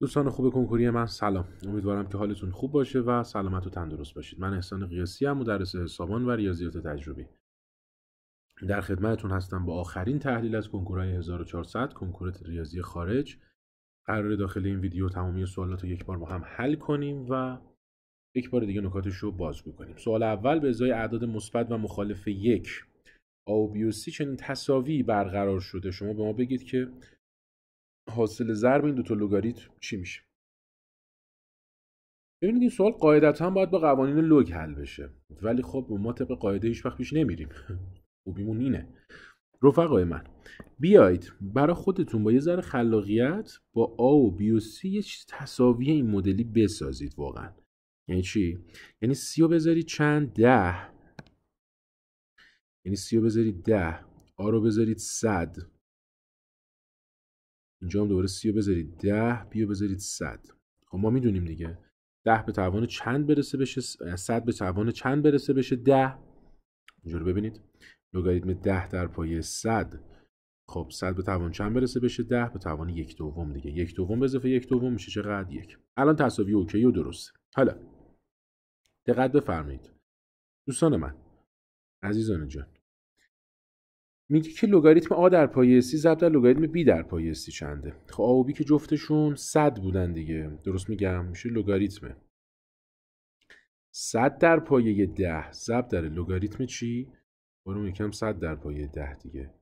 دوستان خوب کنکوری من سلام. امیدوارم که حالتون خوب باشه و سلامت و تندرست باشید. من احسان قیاسی هم مدرس حسابان و ریاضیات تجربی. در خدمتتون هستم با آخرین تحلیل از کنکورهای 1400 کنکور ریاضی خارج. قرار داخل این ویدیو تمامی سوالات رو یک بار با هم حل کنیم و یک بار دیگه نکاتش رو بازگو کنیم سوال اول به ازای اعداد مثبت و مخالف یک آ و بی و سی چنین تصاوی برقرار شده. شما به ما بگید که حاصل ضرب این دو تا لگاریتم چی میشه؟ ببینید این سوال قاعدتا باید با قوانین لوگ حل بشه. ولی خب ما طبق قاعده هیچ وقت پیش نمیریم. خوبیمون اینه. رفقای من بیایید برای خودتون با یه ذره خلاقیت با آ و بی و سی یه چیز تصاوی این مدلی بسازید واقعا. یعنی چی؟ یعنی سی رو بذارید چند؟ ده. یعنی سی رو بذارید ده. آ رو بذارید صد. اینجا هم دوباره سی رو بذارید ده بی رو بذارید صد. خب ما می‌دونیم دیگه. ده به توان چند برسه بشه صد به توان چند برسه بشه ده؟ اینجا ببینید. لگاریتم ده در پایه صد. خب صد به توان چند برسه بشه ده؟ به توان یک دوم دیگه. یک دوم اضافه یک دوم میشه. چقدر؟ یک. الان تساوی اوکی و درسته. حالا دقت بفرمایید. دوستان من عزیزان جان میگه که لگاریتم آ در پایه سی ضرب در لگاریتم بی در پایه سی چنده. خب آ و بی که جفتشون صد بودن دیگه. درست میگم؟ میشه لگاریتم صد در پایه ده ضرب در لگاریتم چی؟ برو یکم صد در پایه ده دیگه.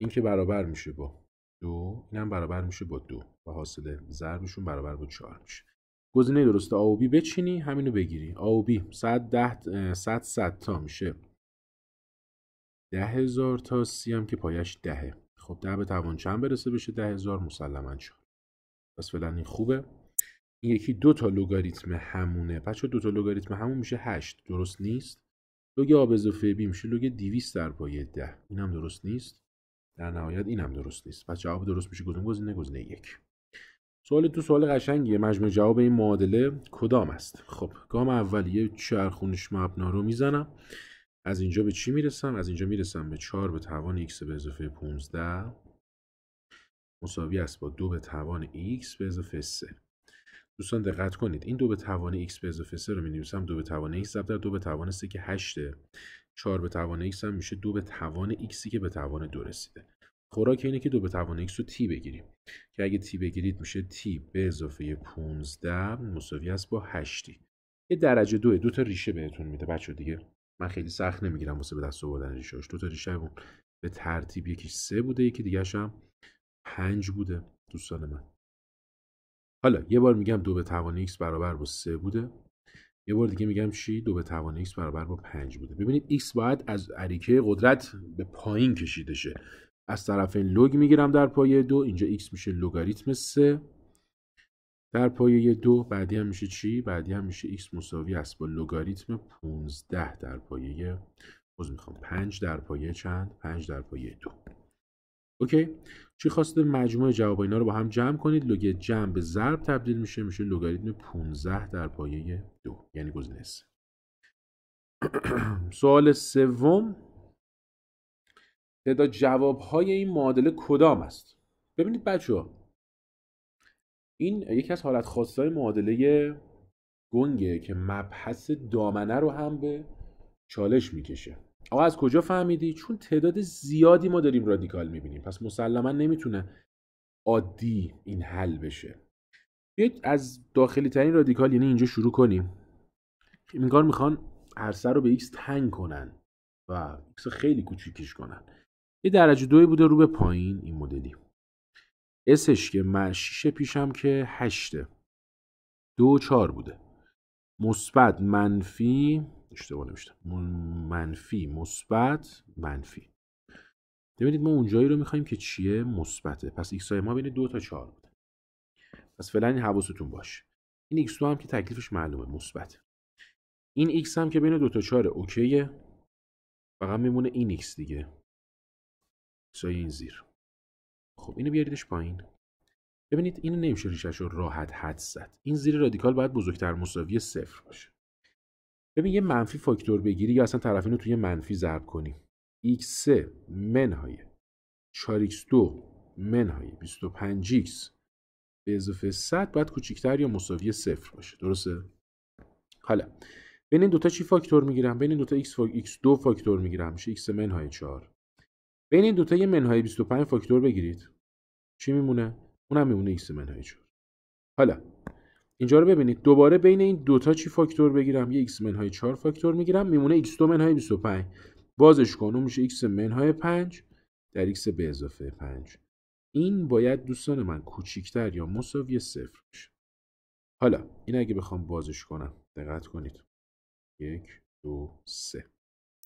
این که برابر میشه با دو این هم برابر میشه با دو. و حاصل ضربشون برابر با چهار میشه. گزینه درسته آ و بی بچینی همینو بگیری. آ و بی صد ده صد صد تا میشه. ده هزار تا سی هم که پایش دهه. خب ده به توان چند برسه بشه ده هزار؟ مسلما چهار پس فعلا این خوبه. این یکی دو تا لگاریتم همونه. بچه دو تا لگاریتم همون میشه هشت. درست نیست؟ لوگ آب اضافه بی میشه لوگ 200 در پایه ده. این هم درست نیست؟ در نهایت این هم درست نیست. پس جواب درست میشه کدوم گزینه؟ گزینه یک. سوال تو سوال قشنگیه. مجموع جواب این معادله کدام است؟ خب گام اولیه چرخونش مبنا رو می‌زنم. از اینجا به چی می‌رسم؟ از اینجا می‌رسم به 4 به توان x به اضافه 15 مساوی است با 2 به توان x به اضافه 3 دوستان دقت کنید این دو به توان x به اضافه 3 رو می نویسم دو به توان x ضرب در دو به توان 3 که 8 4 به توان x هم میشه دو به توان x که به توان 2 رسیده. خوراک اینه که دو به توان x رو t بگیریم. که اگه t بگیرید میشه t به اضافه 15 مساوی است با 8 یه درجه دو دو تا ریشه بهتون میده. بچه دیگه من خیلی سخت نمی‌گیرم واسه به دست آوردن ریشه‌اش دو تا ریشه بود به ترتیب یکیش 3 بوده یکی دیگه هم 5 بوده. دوستان من. حالا یه بار میگم دو به توان x برابر با 3 بوده. یه بار دیگه میگم چی؟ دو به توان x برابر با 5 بوده. ببینید x باید از اریکه قدرت به پایین کشیده شه از طرف لوگ می‌گیرم در پایه دو. اینجا x میشه لگاریتم 3 در پایه دو بعدی هم میشه چی؟ بعدی هم میشه x مساوی است. با لگاریتم 15 در پایه باز می‌خوام. 5 در پایه چند؟ 5 در پایه دو. اوکی. چی خواسته مجموع جواب اینا رو با هم جمع کنید. لوگ جمع به ضرب تبدیل میشه. میشه لگاریتم 15 در پایه دو. یعنی گزینه سه. سوال سوم. تعداد جواب های این معادله کدام است؟ ببینید بچه ها این یکی از حالت خاصای معادله گنگه که مبحث دامنه رو هم به چالش می‌کشه. آقا از کجا فهمیدی؟ چون تعداد زیادی ما داریم رادیکال می‌بینیم. پس مسلما نمی‌تونه عادی این حل بشه. بیاید از داخلی ترین رادیکال یعنی اینجا شروع کنیم. این کار می‌خوان عرصه رو به x تنگ کنن و x خیلی کوچیکش کنن. یه درجه دوی بوده رو به پایین این مدلی. اسش که من شیشه پیشم که هشته. دو چار بوده. مثبت منفی اشتباه نمیشتم منفی مثبت منفی. ببینید ما اونجایی رو می‌خوایم که چیه؟ مثبته. پس ایکس های ما بین دو تا چهار بوده. پس فعلا این حواستون باشه. این x هم که تکلیفش معلومه مثبت این x هم که بین دو تا چهار اوکیه فقط میمونه این ایکس دیگه. ایکس این زیر. خب اینو بیاریدش پایین. ببینید اینو نمیشه ریشش رو راحت حدس زد. این زیر رادیکال باید بزرگتر مساوی صفر باشه. ببین یه منفی فاکتور بگیری یا اصلا طرفین رو توی منفی ضرب کنی. x3 منهای 4x2 منهای 25x به اضافه 100 باید کوچیکتر یا مساوی صفر باشه. درسته؟ حالا بین این دوتا چی فاکتور می‌گیرم؟ بین این دوتا x, فا... x2 فاکتور می‌گیرم. میشه x منهای 4 بین این دوتا یه منهای 25 فاکتور بگیرید. چی میمونه؟ اونم میمونه x منهای 4 حالا اینجا رو ببینید. دوباره بین این دوتا چی فاکتور بگیرم؟ یه x منهای 4 فاکتور می‌گیرم میمونه x2 منهای 25 بازش کن اون میشه x منهای 5 در x به اضافه 5 این باید دوستان من کوچیکتر یا مساوی صفر باشه. حالا این اگه بخوام بازش کنم دقت کنید. یک دو سه.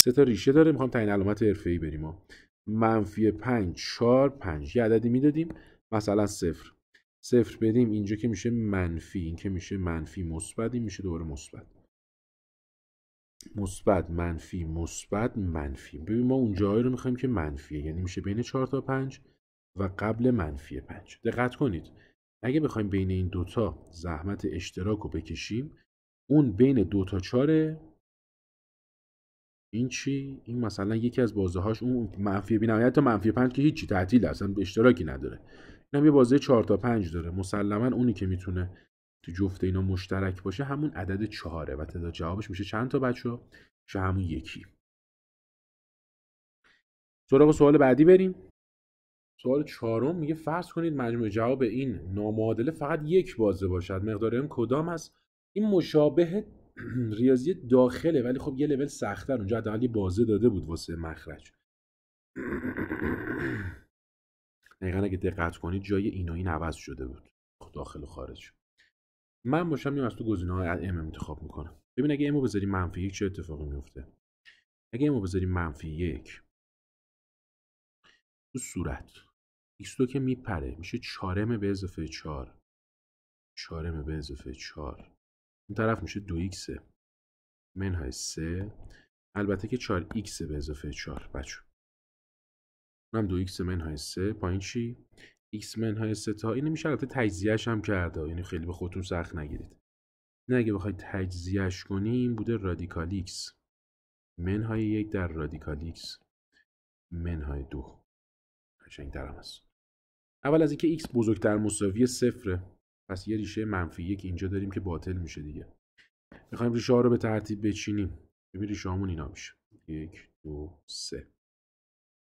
سه تا ریشه داره می‌خوام تعیین علامت ای بریم ما منفی پنج چهار پنج. یه عددی می‌دادیم. مثلا صفر. صفر بدیم اینجا که میشه منفی. این که میشه منفی مثبت این میشه دوباره مثبت. مثبت منفی مثبت منفی. ببین ما اونجاهایی رو می‌خوایم که منفیه. یعنی میشه بین 4 تا 5 و قبل منفی 5 دقت کنید. اگه بخوایم بین این دوتا زحمت اشتراک رو بکشیم اون بین دو تا چاره این چی؟ این مثلا یکی از بازه هاش اون منفی بینهایت تا منفی پنج که هیچی تعطیل اصلا اشتراکی نداره. این هم یه بازه چهار تا پنج داره. مسلما اونی که می‌تونه تو جفت اینا مشترک باشه همون عدد چهاره و تعداد جوابش میشه چند تا بچه میشه همون یکی. سراغ سوال بعدی بریم. سوال چهارم میگه فرض کنید مجموع جواب این نامعادله فقط یک بازه باشد. مقدار اون کدام است؟ این مشابه ریاضی داخله ولی خب یه لول سختتر. اونجا حداقل یه بازه داده بود واسه مخرج. دقیقا اگه دقت کنید جای این و این عوض شده بود. داخل و خارج. من باشم میام از تو گزینه های ام انتخاب می‌کنم. ببین اگه امو بذاریم منفی یک چه اتفاقی میفته اگه امو بذاریم منفی یک تو صورت. x2 که میپره میشه چارم به اضافه چار چارم به اضافه چار اون طرف میشه دو ایکس منهای سه. البته که 4 ایکس به اضافه 4 بچه. دو x منهای سه. پایین چی؟ x منهای سه تا. اینو میشه البته تجزیهش هم کرده. یعنی خیلی به خودتون سخت نگیرید. نه اگه بخواید تجزیهش کنیم بوده رادیکال ایکس. منهای یک در رادیکال ایکس. منهای دو. قشنگ درم هست. اول از اینکه x بزرگتر مساوی صفره. پس یه ریشه منفی یک اینجا داریم که باطل میشه دیگه. می‌خوایم ریشه ها رو به ترتیب بچینیم. ببین ریشه همون اینا میشه. یک دو سه.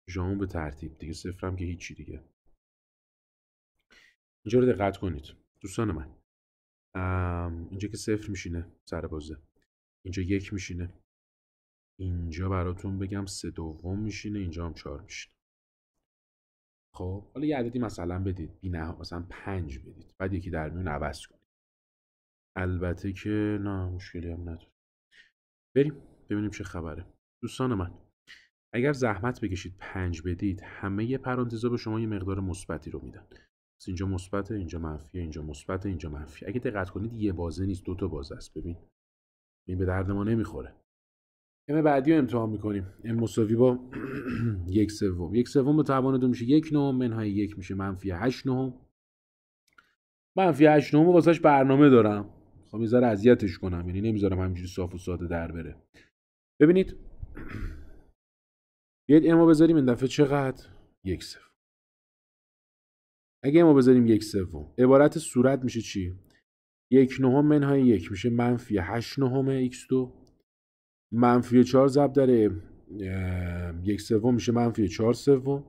ریشه به ترتیب. دیگه صفرم که هیچی دیگه. اینجا رو دقت کنید. دوستان من. اینجا که صفر میشینه سر بازه. اینجا یک میشینه. اینجا براتون بگم سه دوم میشینه اینجا هم چهار میشینه. خب حالا یه عددی مثلا بدید بی نه مثلا پنج بدید بعد یکی در میون عوض کنید. البته که نه مشکلی هم نداره. بریم ببینیم چه خبره. دوستان من اگر زحمت بکشید پنج بدید همه یه پرانتزا به شما یه مقدار مثبتی رو میدن. اینجا مثبت اینجا منفیه اینجا مثبت اینجا منفی اگه دقت کنید یه بازه نیست دو تا بازه است. ببین. این به درد ما نمی‌خوره. ام بعدی رو امتحان می‌کنیم. ام مساوی با یک سوم. یک سوم به توان دو میشه یک نهم منهای یک میشه منفی هشت نهم. منفی هشت نهم واسهش برنامه دارم. خب یه ذره اذیتش کنم یعنی نمی‌ذارم همینجوری صاف و ساده در بره. ببینید بیاید اما بذاریم این دفعه چقدر؟ یک سوم. اگه ما بذاریم یک سوم عبارت صورت میشه چی؟ یک نهم منهای یک میشه منفی هشت نهم x دو. منفی چهار ضرب در یک سوم میشه منفی چهار سوم.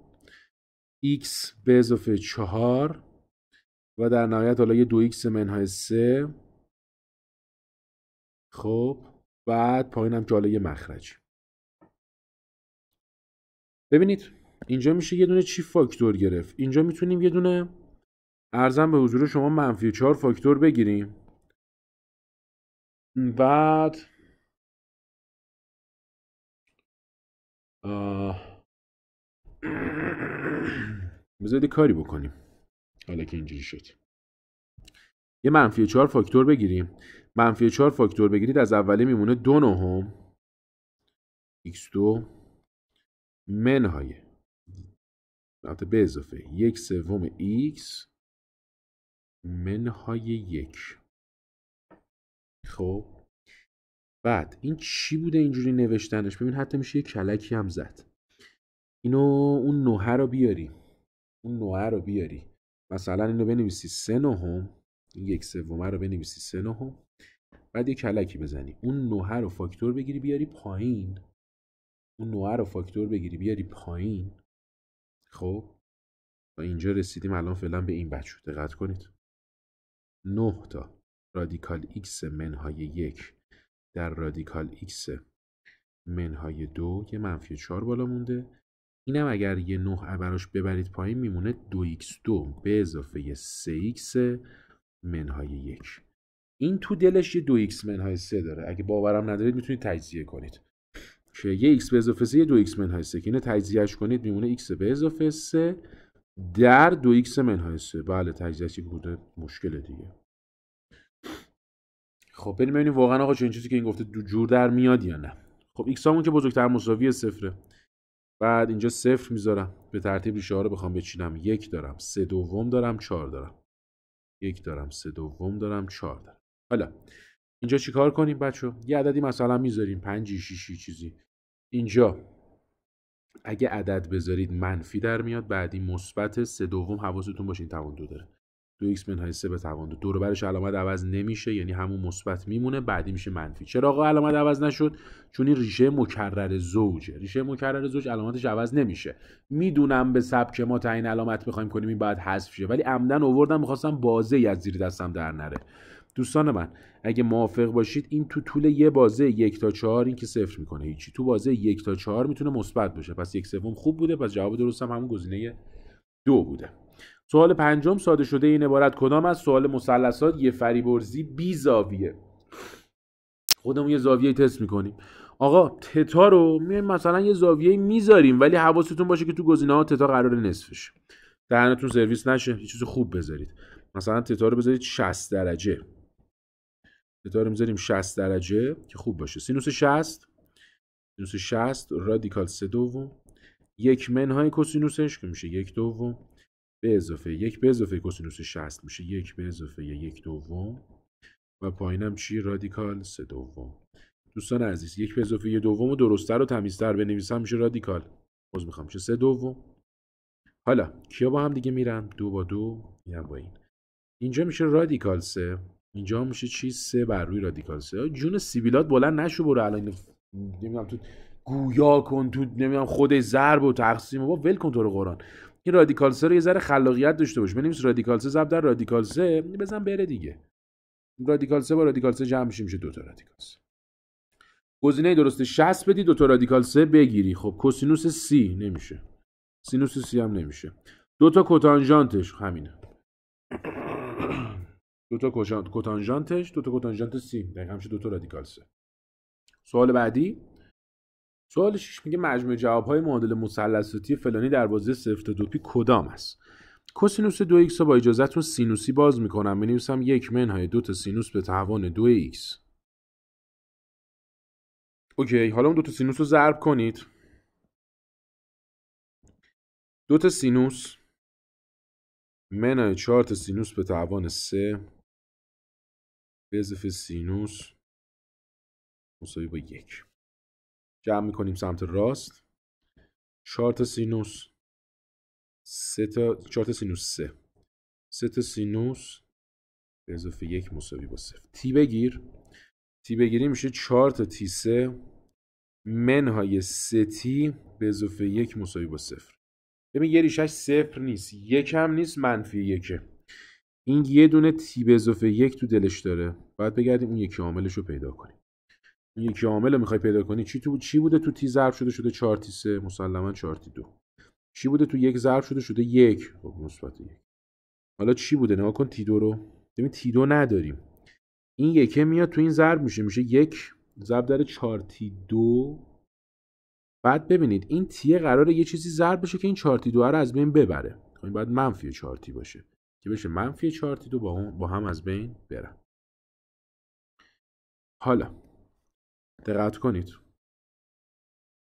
x به اضافه چهار و در نهایت حالا یه دو x منهای سه. خب بعد پایینم که حالا یه مخرج. ببینید اینجا میشه یه دونه چی فاکتور گرفت؟ اینجا می‌تونیم یه دونه ارزم به حضور شما منفی چهار فاکتور بگیریم. بعد بذارید کاری بکنیم. حالا که اینجوری شد. یه منفی چهار فاکتور بگیریم. منفی چهار فاکتور بگیرید از اولی میمونه دو نهم. x2 منهای البته به اضافه. یک سوم x منهای یک. خب. بعد این چی بوده اینجوری نوشتنش؟ ببین حتی میشه یه کلکی هم زد. اینو اون نوه رو بیاری. اون نوه رو بیاری. مثلا اینو بنویسی سه نهم. این یک سومه رو بنویسی سه نهم. بعد یه کلکی بزنی. اون نوه رو فاکتور بگیری بیاری پایین. اون نوه رو فاکتور بگیری بیاری پایین. خب؟ تا اینجا رسیدیم. الان فعلا به این بچه. دقت کنید. 9 تا. رادیکال x منهای یک. در رادیکال x منهای دو یه منفی 4 بالا مونده. اینم اگر یه 9 براش ببرید پایین میمونه 2x2 به اضافه 3x منهای یک. این تو دلش یه 2x منهای 3 داره. اگه باورم ندارید می‌تونید تجزیه کنید. که یه x به اضافه 3 یه 2x منهای 3 که اینو تجزیهش کنید میمونه x به اضافه 3 در 2x منهای 3 بله تجزیهش بوده؟ مشکل دیگه. خب بریم ببینیم واقعا آقا چه چیزی که این گفته دو جور در میاد یا نه. خب x همون که بزرگتر مساوی صفره. بعد اینجا صفر می‌ذارم. به ترتیب ریشه ها رو بخوام بچینم. یک دارم سه دوم دارم چهار دارم. یک دارم سه دوم دارم چهار دارم. حالا اینجا چیکار کنیم بچه یه عددی مثلا می‌ذاریم. پنجی شیشی چیزی. اینجا اگه عدد بذارید منفی در میاد بعدی مثبت سه دوم حواستون باشه این توان دو داره. دو x منهای سه به توان دو. دور برش علامت عوض نمیشه یعنی همون مثبت میمونه بعدی میشه منفی. چرا آقا علامت عوض نشد؟ چون این ریشه مکرر زوجه. ریشه مکرر زوج علامتش عوض نمیشه. می‌دونم به سبک ما تعیین علامت بخوایم کنیم این بعد حذف شه. ولی عمدن اووردم می‌خواستم بازه از زیر دستم در نره. دوستان من اگه موافق باشید این تو طول یه بازه یک تا چهار این که صفر می‌کنه. هیچی. تو بازه یک تا چهار می‌تونه مثبت باشه. پس یک سوم خوب بوده پس جواب درستم همون گزینه دو بوده. سوال پنجم ساده شده این عبارت کدام از سوال مثلثات یه فریبرزی بی زاویه. خودمون یه زاویه تست می‌کنیم. آقا تتا رو مثلا یه زاویه می‌ذاریم ولی حواستون باشه که تو گزینه ها تتا قرار نصفش. دهنتون سرویس نشه یه چیز خوب بذارید. مثلا تتا رو بذارید 60 درجه. تتا رو می‌ذاریم 60 درجه که خوب باشه. سینوس 60 سینوس 60 رادیکال 3 دوم. یک منهای کوسینوسش که میشه یک دوم. به اضافه یک به اضافه کوسینوس 60 میشه. یک به اضافه یک دوم. و پایینم چی؟ رادیکال سه دوم. دوستان عزیز یک به اضافه یک دوم و درستتر و تمیزتر بنویسم میشه رادیکال. باز می‌خوام چه سه دوم. حالا کیا با هم دیگه میرن؟ دو با دو یا با این. اینجا میشه رادیکال سه. اینجا میشه چی سه بر روی رادیکال سه. جون سیبیلات بلند نشو برو الان. نمی‌دونم تو گویا کن تو نمی‌دونم خود ضرب و تقسیم و با ول کن تو رو قرآن. این رادیکال سه رو یه ذره خلاقیت داشته باش. بنویس رادیکال سه ضرب در رادیکال سه بزن بره دیگه. رادیکال سه با رادیکال سه جمع میشه میشه دو تا رادیکال سه. گزینه درسته 60 بدی دو تا رادیکال سه بگیری. خب کوسینوس سی نمیشه. سینوس سی هم نمیشه. دو تا کوتانژانتش همینه. دو تا کوتانژانتش دو تا کوتانژانت سی. دقیقاً میشه دو تا رادیکال سه. سوال بعدی؟ سوال 6 میگه مجموع جوابهای معادل مثلثاتی فلانی در بازی صفر تا دو پی کدام است؟ کوسینوس دو x رو با اجازهتون سینوسی باز می‌کنم. بنویسم یک منهای دو تا سینوس به توان دو x. اوکی حالا اون دو تا سینوس رو ضرب کنید. دو تا سینوس منهای چهار تا سینوس به توان سه. به اضافه سینوس مساوی با یک. جمع می‌کنیم سمت راست. 4 تا سینوس. 3 تا 4 تا سینوس 3 3 تا سینوس. به اضافه یک مساوی با صفر. t بگیر. تی بگیری میشه 4 تا تی 3 منهای 3 تی به اضافه یک مساوی با صفر. ببین یه ریشش صفر نیست. یک هم نیست منفی یکه. این یه دونه تی به اضافه یک تو دلش داره. باید بگردیم اون یکی عاملش رو پیدا کنیم. یکی عامل رو می‌خوای پیدا کنی چی تو چی بوده تو تی ضرب شده شده 4 تی 3 مسلما 4 تی 2 چی بوده تو یک ضرب شده شده یک؟ خب مثبت یک. حالا چی بوده؟ نگاه کن تی 2 رو. ببین تی 2 نداریم. این یکه میاد تو این ضرب میشه میشه یک ضرب در 4 تی 2 بعد ببینید این تی قراره یه چیزی ضرب بشه که این 4 تی 2 رو از بین ببره. خب این باید منفی 4 تی باشه. که بشه منفی 4 تی 2 با هم, با هم از بین برن. حالا دقت کنید.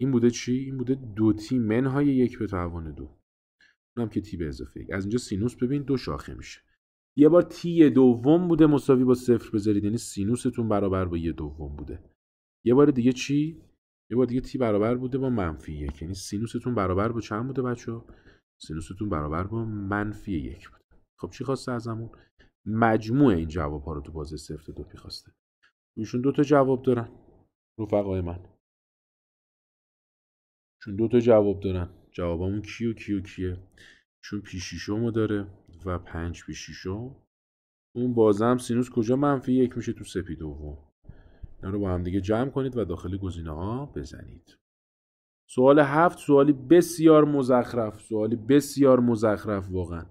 این بوده چی؟ این بوده دو تی منهای یک به توان دو. اونم که تی به اضافه یک. از اینجا سینوس ببین دو شاخه میشه. یه بار تی دوم بوده مساوی با صفر بذارید. یعنی سینوستون برابر با یه دوم بوده. یه بار دیگه چی؟ یه بار دیگه تی برابر بوده با منفی یک. یعنی سینوستون برابر با چند بوده بچه سینوستون برابر با منفی یک بوده. خب چی خواسته ازمون مجموع این جواب ها رو تو بازی صفر دو پی خواسته. ایشون دو تا جواب دارن. رفقای من. چون دو تا جواب دارن. جوابمون کی و کی و کیه؟ چون پیشیشومو داره و پنج پیشیشوم اون بازم سینوس کجا منفی یک میشه تو سپی دوم؟ اینا رو با هم دیگه جمع کنید و داخل گزینه ها بزنید. سوال هفت سوالی بسیار مزخرف سوالی بسیار مزخرف واقعا.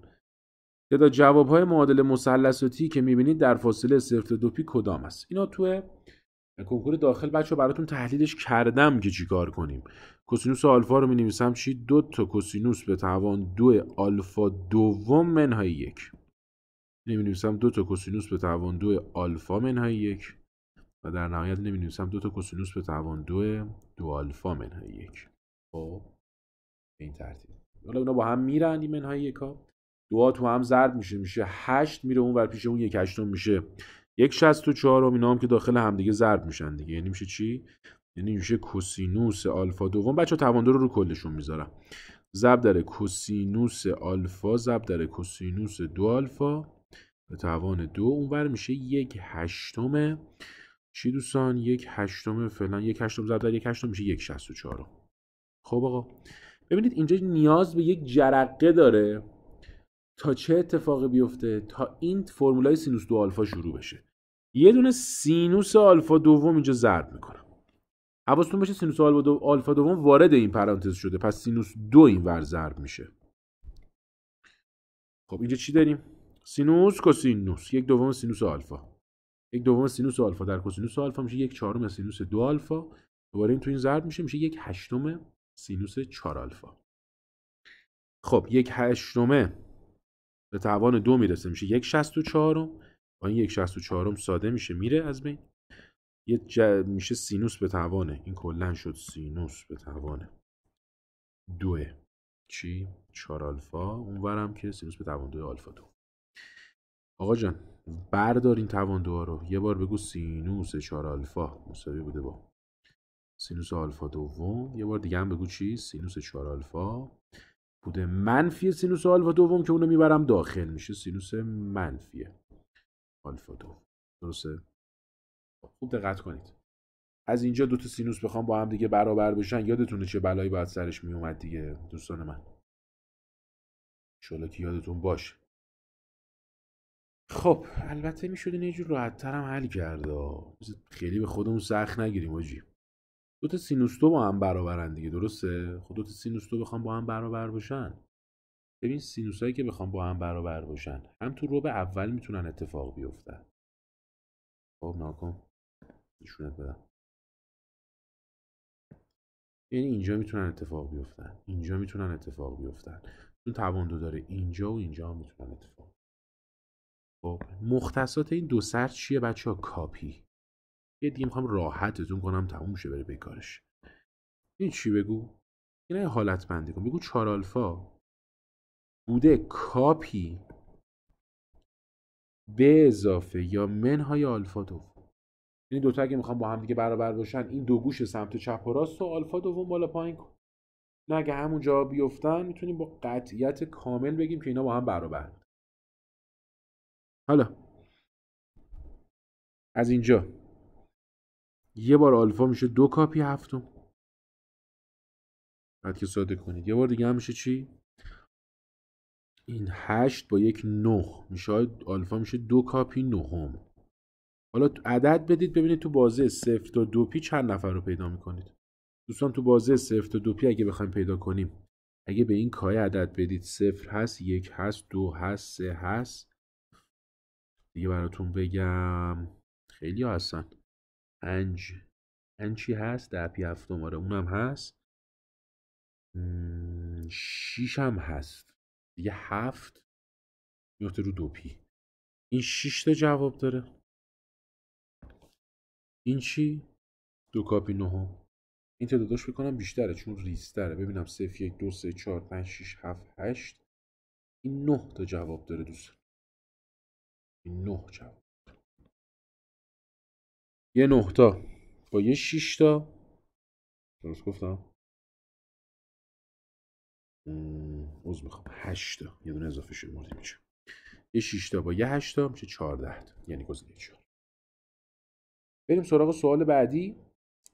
تعداد جواب های معادل مثلثاتی که می‌بینید در فاصله صفر تا دو پی کدام است؟ اینا تو کنکور داخل بچه براتون تحلیلش کردم که چیکار کنیم. کوسینوس آلفا رو می نویسم چی؟ دو تا کوسینوس به توان دو. آلفا دوم منهای یک. نمی نویسم دو تا کوسینوس به توان دو. آلفا منهای یک. و در نهایت نمی نویسم دو تا کوسینوس به توان دو. دو آلفا منهای یک. خب این ترتیب. حالا اونا با هم میرن این منهای یک ها دو تو هم ضرب میشه. میشه هشت میره اون ور پیش اون یک هشتم میشه. یک شست و چهارم اینا هم که داخل همدیگه ضرب میشن دیگه. یعنی میشه چی؟ یعنی میشه کوسینوس آلفا دوم. بچه تواندو رو رو کلشون می‌ذارم. ضرب در کوسینوس آلفا ضرب در کوسینوس دو آلفا. به توان دو اونور میشه یک هشتم. چی دوستان؟ یک هشتم فعلا یک هشتم ضرب در یک هشتم میشه یک شست و چهارم. خب آقا ببینید اینجا نیاز به یک جرقه داره تا چه اتفاقی بیفته تا این فرمولای سینوس دو آلفا شروع بشه. یه دونه سینوس آلفا دوم اینجا ضرب می‌کنم. حواستون باشه سینوس آلفا, دو... آلفا دوم وارد این پرانتز شده پس سینوس دو این ور ضرب میشه. خب اینجا چی داریم؟ سینوس کوسینوس یک دوم سینوس آلفا. یک دوم سینوس آلفا در کوسینوس آلفا میشه یک چهارم سینوس دو آلفا. دوباره این تو این ضرب میشه میشه یک هشتم سینوس چهار آلفا. خب یک هشتمه به توان دو می‌رسه میشه یک شست و چهارم. این یک شست و چهارم ساده میشه. میره از بین. یه ج... میشه سینوس به توانه. این کلا شد سینوس به توانه. دوه. چی؟ چهار آلفا. اونورم که سینوس به توان دو آلفا دو. آقا جان بردار این توان دو رو. یه بار بگو سینوس چهار آلفا. مساوی بوده با سینوس آلفا دوم. یه بار دیگه هم بگو چی؟ سینوس چهار آلفا. بوده منفی سینوس آلفا دوم که اونو می‌برم داخل. میشه سینوس منفیه. آلفا دوم درسته؟ خوب دقت کنید. از اینجا دو تا سینوس بخوام با هم دیگه برابر بشن یادتونه چه بلایی باید سرش میومد دیگه دوستان من. ایشالا که یادتون باشه. خب البته می‌شد این یه جور راحت هم حل کرده خیلی به خودمون سخت نگیریم آجی. دو تا سینوس دو با هم برابرن دیگه درسته؟ خب دو تا سینوس دو بخوام با هم برابر باشن ببین سینوس هایی که بخوام با هم برابر باشن هم تو رو به اول می‌تونن اتفاق بیفتن. خب ناکن نشونت بدم. یعنی اینجا می‌تونن اتفاق بیفتن. اینجا می‌تونن اتفاق بیفتن. چون توان دو داره اینجا و اینجا هم می‌تونن اتفاق. خب مختصات این دو سر چیه بچه ها کاپی. یه دیگه می‌خوام راحتتون کنم تموم شه بره بیکارش. این چی بگو؟ این حالت بندی کن. بگو چهار آلفا. بوده کاپی. به اضافه یا منهای آلفا دوم. این دوتا اگه می‌خوام با هم دیگه برابر باشن این دو گوش سمت چپ و راست و آلفا دوم بالا پایین کن. نه اگه همونجا بیفتن می‌تونیم با قطعیت کامل بگیم که اینا با هم برابر حالا. از اینجا. یه بار آلفا میشه دو کا پی هفتم. بعد که ساده کنید. یه بار دیگه هم میشه چی؟ این هشت با یک نه. میشه آلفا میشه دو کا پی نهم. حالا عدد بدید ببینید تو بازه صفر تا دو پی چند نفر رو پیدا می‌کنید. دوستان تو بازه صفر تا دو پی اگه بخوایم پیدا کنیم. اگه به این کای عدد بدید صفر هست یک هست دو هست سه هست. دیگه براتون بگم. خیلی ها هستن. پنج. پنج چی هست؟ ده پی هفتم. آره اونم هست. شیش هم هست. دیگه هفت میفته رو دو پی. این شیش تا جواب داره. این چی؟ دو کا پی نهم. این تعداداش بکنم بیشتره چون ریزتره ببینم صفر یک دو سه چهار پنج شیش هفت هشت. این نه تا جواب داره دوستان این نه جواب یه نه تا. با یه شیش تا. درست گفتم؟ عوض می‌خوام. هشت تا. یه دونه اضافه شده میشه یه 6 تا با یه 8 تا میشه 14 تا. یعنی گزینه 4 بریم سراغ سوال بعدی.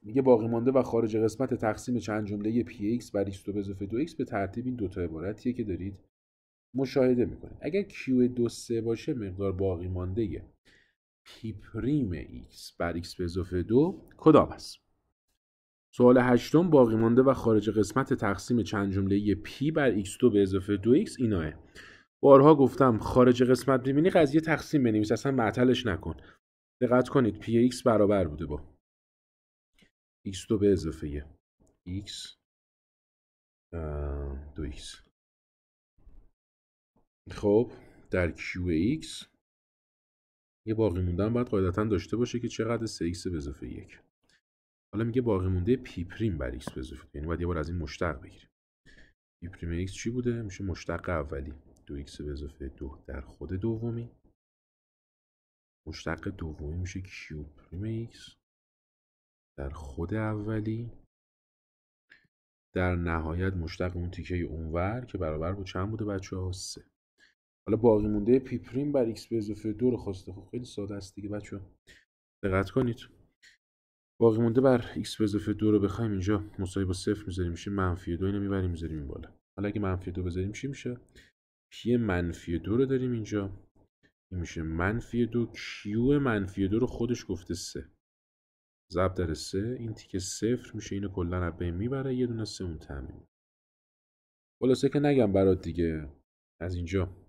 میگه باقی مانده و خارج قسمت تقسیم چند جمله پی ایکس بر x2 به اضافه 2x به ترتیب این دوتا عبارتیه که دارید مشاهده می‌کنید. اگر q دو سه باشه مقدار باقی مانده پریم x بر x به اضافه 2 کدام است؟ سوال هشتم باقی مانده و خارج قسمت تقسیم چند جمله p بر x2 به اضافه 2x ایناه. بارها گفتم خارج قسمت ببینی قضیه تقسیم بنویس اصلا معطلش نکن. دقت کنید پی x برابر بوده با x2 به اضافه x 2x خب در QX یه باقی موندن باید قاعدتا داشته باشه که چقدر 3x به اضافه 1 حالا میگه باقی مونده پی پریم بر به اضافه یعنی باید یه بار از این مشتق بگیریم. پی پریم x چی بوده؟ میشه مشتق اولی. 2x به اضافه 2 در خود دومی. مشتق دومی میشه q پریم x در خود اولی. در نهایت مشتق اون تیکه اونور که برابر با چند بوده بچه ها؟ سه. حالا باقی مونده پی پریم بر x به اضافه دو رو خواسته. خب خیلی ساده است دیگه بچه دقت کنید. باقی مونده بر x به اضافه دو رو بخوایم اینجا مساوی با صفر می‌ذاریم. میشه منفی دو اینو می‌بریم می‌ذاریم این بالا. حالا اگه منفی دو بذاریم چی میشه؟ پی منفی دو رو داریم اینجا. این میشه منفی دو کیو منفی دو رو خودش گفته سه. ضرب در سه این تیکه صفر میشه. اینو کلا از بین می‌بره. یه دونه سه اون تعمین. خلاصه که نگم برات دیگه. از اینجا.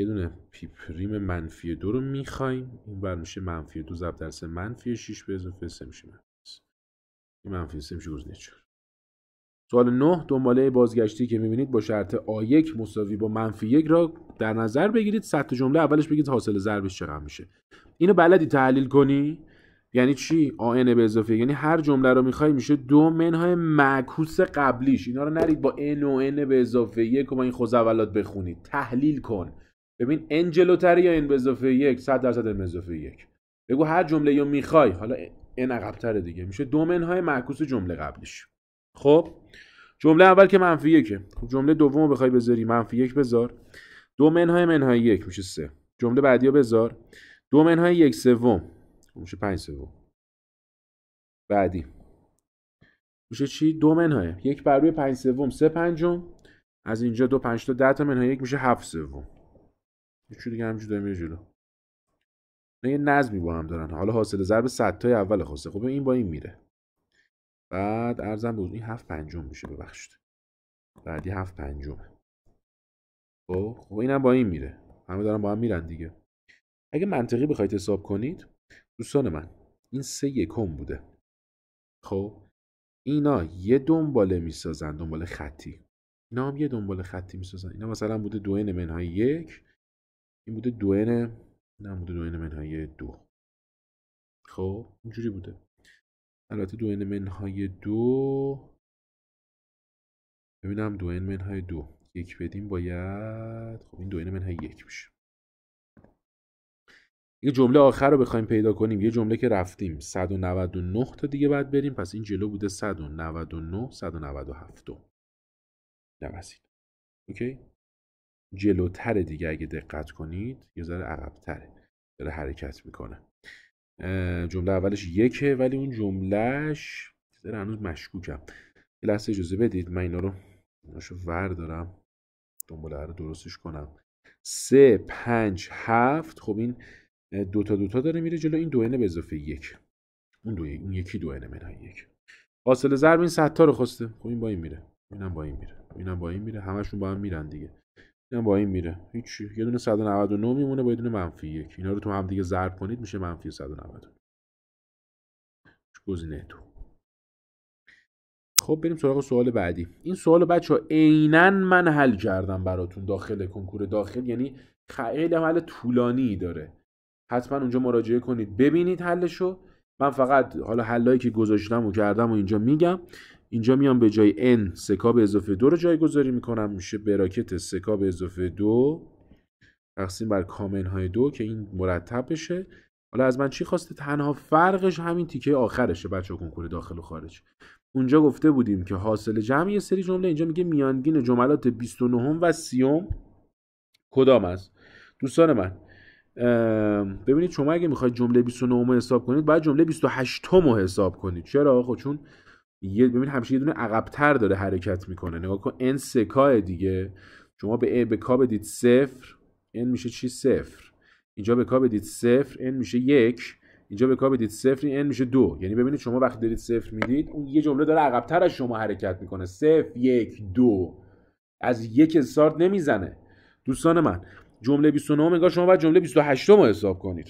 یه دونه پی پریم منفی دو رو می‌خوایم. این بر میشه منفی دو ضرب در سه منفی 6 به اضافه سه میشه منفی این منفی سه میشه گزینه چهار. سوال 9 دنباله بازگشتی که می‌بینید با شرط آ1 مساوی با منفی یک را در نظر بگیرید. سطح جمله اولش بگید حاصل ضربش چقدر میشه. اینو بلدی تحلیل کنی؟ یعنی چی؟ آن به اضافه. یعنی هر جمله رو می‌خوای میشه دو منهای معکوس قبلیش. اینا رو نرید با n و n به اضافه یک و با این خوزولات بخونید. تحلیل کن. ببین n جلوتره یا n به اضافه یک 100 درصد n به اضافه یک. بگو هر جمله رو می‌خوای. حالا n عقبتره دیگه. میشه دو منهای معکوس جمله قبلیش. خب؟ جمله اول که منفی یکه. خب جمله دوم رو بخوای بذاری. منفی یک بذار. دو منهای منهای یک میشه سه. جمله بعدی رو بذار. دو منهای یک سوم. میشه پنج سوم. بعدی. میشه چی؟ دو منهای یک بر روی پنج سوم سه پنجم. از اینجا دو پنج تا ده تا منهای یک میشه هفت سوم. یه دیگه همینجور داره میره جلو. یه نظمی با هم دارن. حالا حاصل ضرب صد تای اول خواسته. خب این با این میره. بعد ارزم به این هفت پنجم میشه ببخشید. بعدی هفت پنجمه. خب خب اینم با این میره. همه دارن با هم میرن دیگه. اگه منطقی بخواید حساب کنید دوستان من این سه یکم بوده. خب اینا یه دنباله می‌سازن دنبال خطی. اینا هم یه دنبال خطی می‌سازن. اینا مثلا بوده دو منهای یک این بوده دو ان این بوده دو ان منهای دو. خب اینجوری بوده. البته دو ان منهای دو ببینم دو ان منهای دو. یک بدیم باید خب این دو ان منهای یک میشه. یه جمله آخر رو بخوایم پیدا کنیم. یه جمله که رفتیم. 199 تا دیگه بعد بریم. پس این جلو بوده 199 197 نوزید اوکی؟ جلوتر دیگه اگه دقت کنید یه ذره عقبتره. داره حرکت می‌کنه. جمله اولش یکه ولی اون جملهش ذره هنوز مشکوکم. یه لحظه اجازه بدید من اینا رو ایناشو ور دارم دنباله رو درستش کنم. سه پنج هفت. خب این دوتا دوتا داره میره جلو. این دو به اضافه یک. اون دو اون یکی دو منهای یک. حاصل ضرب این صد تا رو خواسته. خب این با این میره. اینم با این میره. اینم با این میره. همشون با هم میرن دیگه. اینم با این میره. هیچ یه دونه 199 میمونه با یه دونه منفی یک. اینا رو تو هم دیگه ضرب کنید میشه منفی 190 گزینه تو. خب بریم سراغ سوال بعدی. این سوال بچه ها عینا من حل کردم براتون داخل کنکور داخل یعنی خیلی حل طولانی داره. حتما اونجا مراجعه کنید. ببینید حلشو. من فقط حالا حلایی که گذاشتم و کردم و اینجا میگم. اینجا میام به جای n سکا به اضافه دو رو جایگذاری می‌کنم. میشه براکت سکا به اضافه دو. تقسیم بر کامن های دو که این مرتب بشه. حالا از من چی خواسته؟ تنها فرقش همین تیکه آخرشه بچه کنکور داخل و خارج. اونجا گفته بودیم که حاصل جمع یه سری جمله اینجا میگه میانگین جملات 29 و 30 کدام است؟ دوستان من ببینید شما اگه می‌خواید جمله 29 حساب کنید باید جمله 28 رو حساب کنید. چرا؟ خب چون یه ببین همیشه یه دونه عقبتر داره حرکت می‌کنه. نگاه کن n سکای دیگه. شما به به کا بدید صفر n میشه چی؟ صفر. اینجا به کا بدید صفر n میشه یک. اینجا به کا بدید صفر n میشه دو. یعنی ببینید شما وقتی دارید صفر می‌دید اون یه جمله داره عقبتر از شما حرکت می‌کنه. صفر یک دو. از یک استارت نمی‌زنه. دوستان من جمله 29 انگار شما باید جمله 28 رو حساب کنید.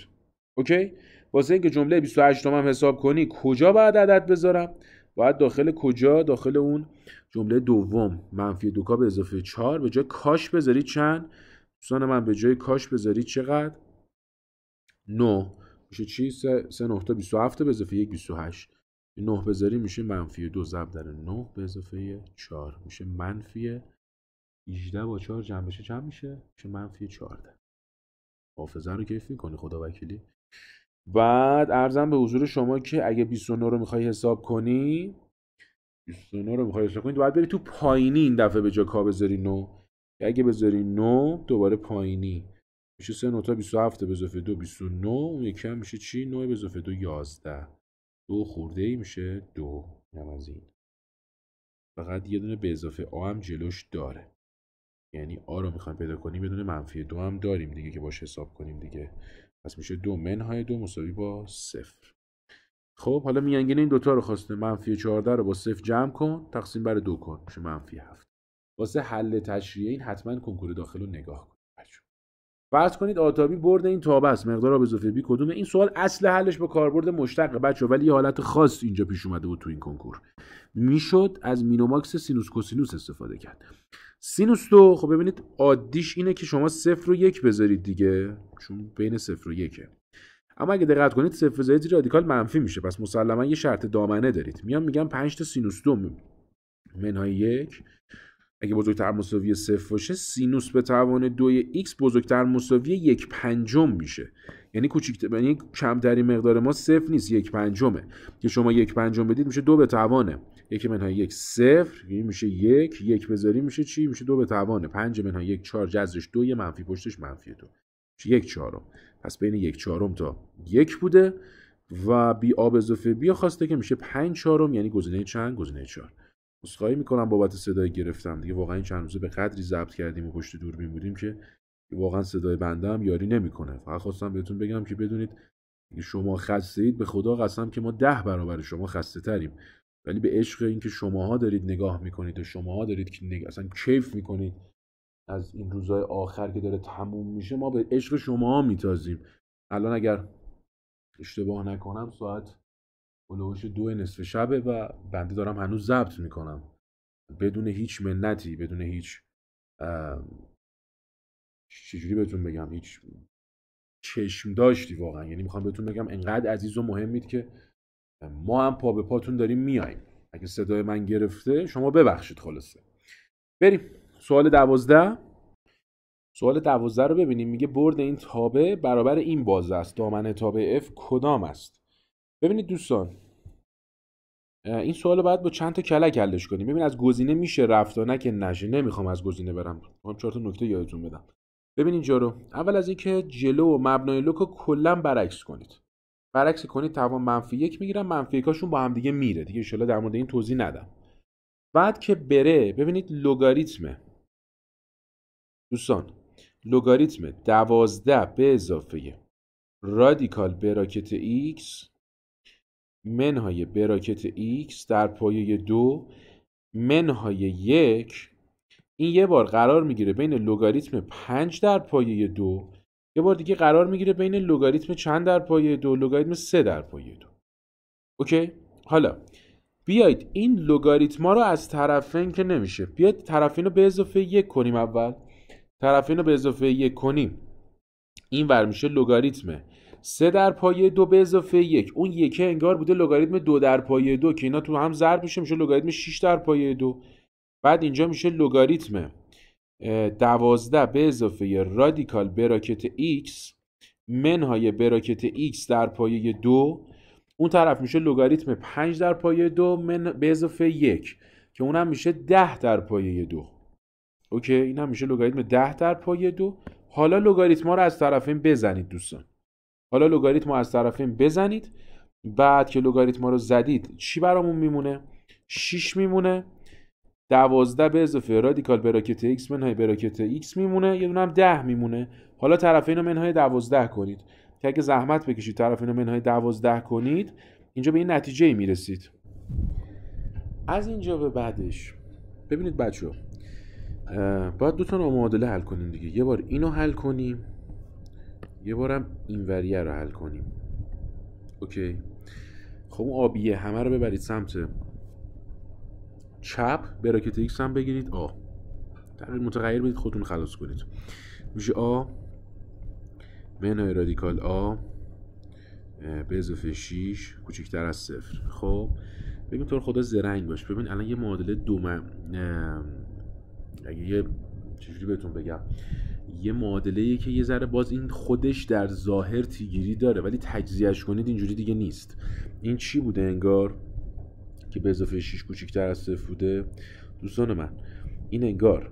اوکی؟ واسه اینکه جمله 28 هم حساب کنی کجا باید عدد بذارم؟ باید داخل کجا؟ داخل اون جمله دوم. منفی دو کا به اضافه 4 به جای کاش بذارید چند؟ دوستان من به جای کاش بذارید چقدر؟ 9 میشه چی؟ 3 9 تا 27 به اضافه 1 28 9 بذاری میشه منفی دو ضرب در 9 به اضافه 4 میشه منفی 18 با 4 جمع بشه چند میشه؟ میشه منفی 14 حافظه رو کیف می‌کنی خدا وکیلی؟ بعد ارزم به حضور شما که اگه 29 رو می‌خوای حساب کنی 29 رو می‌خوای حساب کنی باید بری تو پایینی این دفعه به جا کا بذاری 9 اگه بذاری 9 دوباره پایینی. میشه 3 نوتا 27 به اضافه 2 29 اون یکی هم میشه چی؟ 9 به اضافه 2 11 دو خورده ای میشه 2 هم از این. فقط یه دونه به اضافه آ هم جلوش داره. یعنی آ رو می‌خوایم پیدا کنیم بدون منفی دو هم داریم دیگه که باش حساب کنیم دیگه. پس میشه دو منهای دو مساوی با صفر. خب حالا میانگین این دوتا رو خواسته. منفی 14 رو با صفر جمع کن تقسیم بر دو کن. میشه منفی 7 واسه حل تشریعی این حتما کنکور داخل رو نگاه کن فرض کنید آتابی برد این تابه است. مقدار آب اضافه بی کدومه. این سوال اصل حلش با کاربرد مشتق بچه ولی یه حالت خاص اینجا پیش اومده بود تو این کنکور. می‌شد از مین و ماکس سینوس کوسینوس استفاده کرد. سینوس دو. خب ببینید عادیش اینه که شما صفر رو یک بذارید دیگه چون بین صفر و یکه. اما اگه دقت کنید صفر بذارید رادیکال منفی میشه. پس مسلما یه شرط دامنه دارید. میام میگم 5 تا سینوس دو منهای یک. اگه بزرگتر مساوی صفر باشه سینوس به توان دوی x بزرگتر مساوی یک پنجم میشه. یعنی کوچیک یعنی کمترین مقدار ما صفر نیست یک پنجمه. که شما یک پنجم بدید میشه دو به توانه. یک منهای یک صفر یعنی میشه یک یک بذاری میشه چی؟ میشه دو به توانه. پنج منهای یک چهار جذرش دو یه منفی پشتش منفی دو. میشه یک چهارم. پس بین یک چهارم تا یک بوده و بی آب اضافه بیا خواسته که میشه پنج چهارم یعنی گزینه چند؟ گزینه چهار. عذرخواهی می‌کنم بابت صدای گرفتم دیگه واقعا این چند روزه به قدری ضبط کردیم و پشت دوربین بودیم که واقعا صدای بنده هم یاری نمی‌کنه. فقط خواستم بهتون بگم که بدونید شما خسته اید به خدا قسم که ما ده برابر شما خسته تریم ولی به عشق اینکه شماها دارید نگاه می‌کنید و شماها دارید که نگ... اصلا کیف می‌کنید از این روزهای آخر که داره تموم میشه ما به عشق شماها میتازیم. الان اگر اشتباه نکنم ساعت هلوش دو نصف شبه و بنده دارم هنوز ضبط می‌کنم. بدون هیچ منتی بدون هیچ چجوری بهتون بگم؟ هیچ چشم داشتی واقعا. یعنی می‌خوام بهتون بگم انقدر عزیز و مهمید که ما هم پا به پاتون داریم میاییم. اگه صدای من گرفته شما ببخشید خلاصه. بریم. سوال دوازده. سوال دوازده رو ببینیم. میگه برد این تابه برابر این بازه است. دامنه تابه F کدام است؟ ببینید دوستان. این سوال رو باید با چند تا کلک حلش کنیم. ببین از گزینه میشه رفت و نه که نشه. نمی‌خوام از گزینه برم. می‌خوام چهار تا نکته یادتون بدم. ببین اینجا رو. اول از اینکه جلو و مبنای لوک رو کلا برعکس کنید. برعکس کنید توان منفی یک می‌گیرم منفی یکاشون با هم دیگه میره دیگه ان در مورد این توضیح ندم. بعد که بره ببینید لگاریتم دوستان لگاریتم دوازده به اضافه رادیکال براکت x منهای براکت x در پایه دو منهای یک. این یه بار قرار می‌گیره بین لگاریتم 5 در پایه دو یه بار دیگه قرار می‌گیره بین لگاریتم چند در پایه دو لگاریتم 3 در پایه دو. اوکی؟ حالا بیاید این لگاریتما رو از طرفین که نمیشه بیاید طرفین رو به اضافه یک کنیم اول. طرفین رو به اضافه یک کنیم. این ور میشه لگاریتم سه در پایه دو به اضافه یک. اون یکی انگار بوده لگاریتم دو در پایه دو که اینا تو هم ضرب میشه میشه لگاریتم 6 در پایه دو. بعد اینجا میشه لگاریتم دوازده به اضافه رادیکال براکت x منهای براکت x در پایه دو. اون طرف میشه لگاریتم 5 در پایه دو من به اضافه یک که اونم میشه 10 در پایه دو. اوکی این هم میشه لگاریتم ده در پای دو. حالا لگاریتما رو از طرفین بزنید دوستان. حالا لگاریتم از طرفین بزنید. بعد که لگاریتما رو زدید چی برامون میمونه؟ 6 میمونه. دوازده به اضافه رادیکال براکت x منهای براکت x میمونه یه دونه هم ده میمونه. حالا طرفین رو منهای دوازده کنید. که اگه زحمت بکشید طرفین رو منهای دوازده کنید اینجا به این نتیجه می‌رسید. از اینجا به بعدش ببینید بچه باید دو تا معادله حل کنیم دیگه. یه بار اینو حل کنیم یه بارم این وریه رو حل کنیم. اوکی؟ خب اون آبیه همه رو ببرید سمت. چپ براکت ایکس هم بگیرید. آ. تغییر متغیر بدید خودتون خلاص کنید. میشه آ. منهای رادیکال آ. به اضافه 6 کوچکتر از صفر. خب. ببین طور خدا زرنگ باش. ببین الان یه معادله دو من... اگه یه چجوری بهتون بگم؟ یه معادله ای که یه ذره باز این خودش در ظاهر تیگیری داره ولی تجزیهش کنید اینجوری دیگه نیست. این چی بوده انگار؟ که به اضافه 6 کوچیکتر از صفر بوده دوستان من این انگار